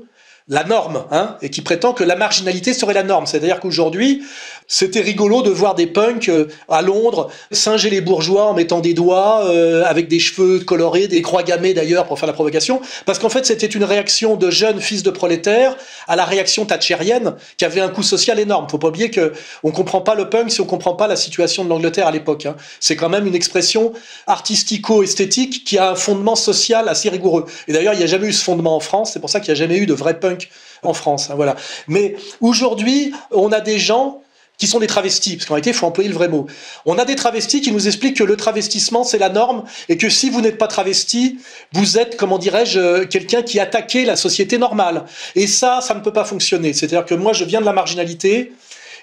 la norme, hein, et qui prétend que la marginalité serait la norme. C'est-à-dire qu'aujourd'hui, c'était rigolo de voir des punks euh, à Londres singer les bourgeois en mettant des doigts, euh, avec des cheveux colorés, des croix gammées d'ailleurs pour faire la provocation, parce qu'en fait c'était une réaction de jeunes fils de prolétaires à la réaction thatchérienne qui avait un coût social énorme. Faut pas oublier que on comprend pas le punk si on comprend pas la situation de l'Angleterre à l'époque. Hein. C'est quand même une expression artistico-esthétique qui a un fondement social assez rigoureux. Et d'ailleurs, il n'y a jamais eu ce fondement en France. C'est pour ça qu'il n'y a jamais eu de vrai punk en France. Hein, voilà. Mais aujourd'hui, on a des gens qui sont des travestis, parce qu'en réalité, il faut employer le vrai mot. On a des travestis qui nous expliquent que le travestissement, c'est la norme, et que si vous n'êtes pas travesti, vous êtes, comment dirais-je, quelqu'un qui attaquait la société normale. Et ça, ça ne peut pas fonctionner. C'est-à-dire que moi, je viens de la marginalité,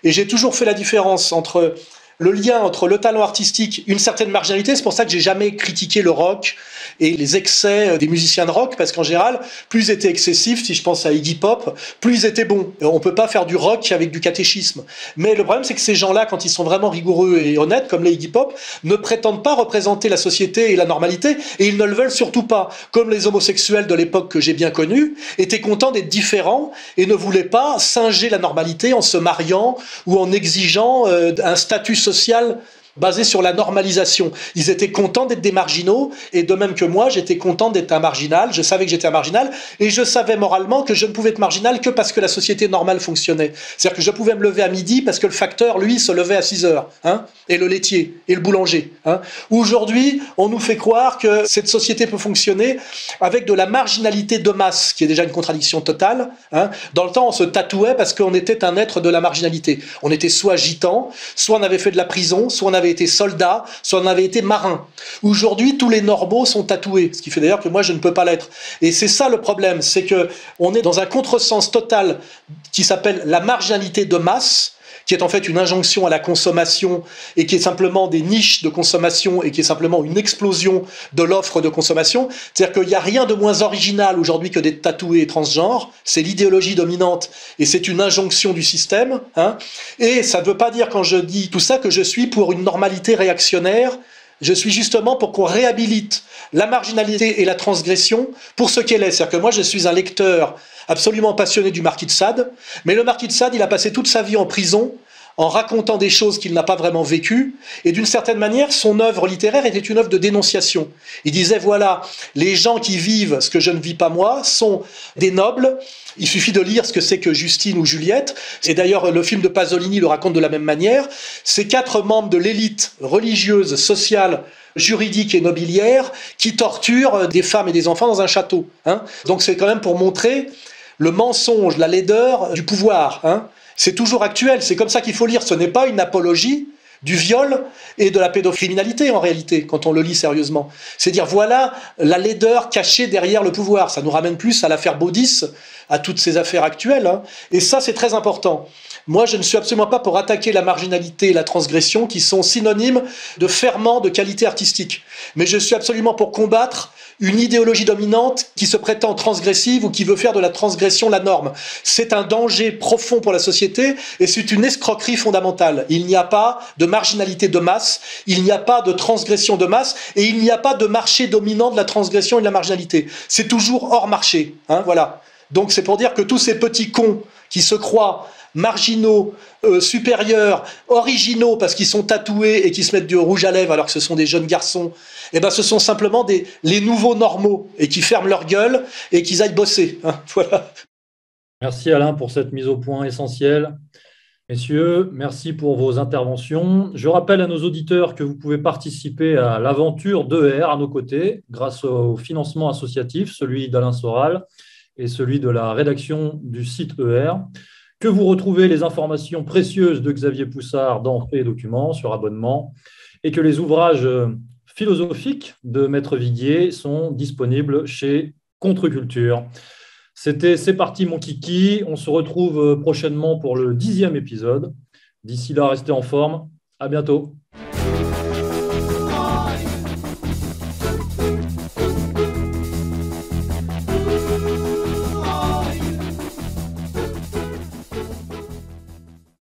Et j'ai toujours fait la différence entre le lien entre le talent artistique, une certaine marginalité. C'est pour ça que j'ai jamais critiqué le rock et les excès euh, des musiciens de rock, parce qu'en général, plus ils étaient excessifs, si je pense à Iggy Pop, plus ils étaient bons. On peut pas faire du rock avec du catéchisme. Mais le problème, c'est que ces gens-là, quand ils sont vraiment rigoureux et honnêtes, comme les Iggy Pop, ne prétendent pas représenter la société et la normalité, et ils ne le veulent surtout pas. Comme les homosexuels de l'époque que j'ai bien connus, étaient contents d'être différents et ne voulaient pas singer la normalité en se mariant ou en exigeant euh, un statut social basé sur la normalisation. Ils étaient contents d'être des marginaux, et de même que moi, j'étais content d'être un marginal, je savais que j'étais un marginal, et je savais moralement que je ne pouvais être marginal que parce que la société normale fonctionnait. C'est-à-dire que je pouvais me lever à midi parce que le facteur, lui, se levait à 6 heures, hein, et le laitier, et le boulanger. Hein. Aujourd'hui, on nous fait croire que cette société peut fonctionner avec de la marginalité de masse, qui est déjà une contradiction totale. Hein. Dans le temps, on se tatouait parce qu'on était un être de la marginalité. On était soit gitan, soit on avait fait de la prison, soit on avait été soldat, soit on avait été marin. Aujourd'hui, tous les normaux sont tatoués, ce qui fait d'ailleurs que moi je ne peux pas l'être. Et c'est ça le problème, c'est que on est dans un contresens total qui s'appelle la marginalité de masse qui est en fait une injonction à la consommation et qui est simplement des niches de consommation et qui est simplement une explosion de l'offre de consommation. C'est-à-dire qu'il n'y a rien de moins original aujourd'hui que d'être tatoué transgenre. C'est l'idéologie dominante et c'est une injonction du système. Hein. Et ça ne veut pas dire quand je dis tout ça que je suis pour une normalité réactionnaire. Je suis justement pour qu'on réhabilite la marginalité et la transgression pour ce qu'elle est. C'est-à-dire que moi, je suis un lecteur absolument passionné du marquis de Sade, mais le marquis de Sade, il a passé toute sa vie en prison en racontant des choses qu'il n'a pas vraiment vécues, et d'une certaine manière, son œuvre littéraire était une œuvre de dénonciation. Il disait, voilà, les gens qui vivent ce que je ne vis pas moi sont des nobles, il suffit de lire ce que c'est que Justine ou Juliette, et d'ailleurs le film de Pasolini le raconte de la même manière, ces quatre membres de l'élite religieuse, sociale, juridique et nobiliaire qui torturent des femmes et des enfants dans un château. Hein. Donc c'est quand même pour montrer le mensonge, la laideur du pouvoir. Hein. C'est toujours actuel, c'est comme ça qu'il faut lire. Ce n'est pas une apologie du viol et de la pédocriminalité en réalité, quand on le lit sérieusement. C'est dire voilà la laideur cachée derrière le pouvoir. Ça nous ramène plus à l'affaire Baudis, à toutes ces affaires actuelles. Hein. Et ça, c'est très important. Moi, je ne suis absolument pas pour attaquer la marginalité et la transgression, qui sont synonymes de ferment de qualité artistique. Mais je suis absolument pour combattre une idéologie dominante qui se prétend transgressive ou qui veut faire de la transgression la norme. C'est un danger profond pour la société et c'est une escroquerie fondamentale. Il n'y a pas de marginalité de masse, il n'y a pas de transgression de masse et il n'y a pas de marché dominant de la transgression et de la marginalité. C'est toujours hors marché. Hein, voilà. Donc c'est pour dire que tous ces petits cons qui se croient marginaux, euh, supérieurs, originaux parce qu'ils sont tatoués et qui se mettent du rouge à lèvres alors que ce sont des jeunes garçons, eh ben ce sont simplement des, les nouveaux normaux et qui ferment leur gueule et qu'ils aillent bosser. Hein, voilà. Merci Alain pour cette mise au point essentielle. Messieurs, merci pour vos interventions. Je rappelle à nos auditeurs que vous pouvez participer à l'aventure d'ER à nos côtés grâce au financement associatif, celui d'Alain Soral et celui de la rédaction du site ER, que vous retrouvez les informations précieuses de Xavier Poussard dans Fait et Documents sur abonnement, et que les ouvrages philosophiques de Maître Viguier sont disponibles chez Contre-Culture. C'était C'est parti mon kiki. On se retrouve prochainement pour le dixième épisode. D'ici là, restez en forme. À bientôt.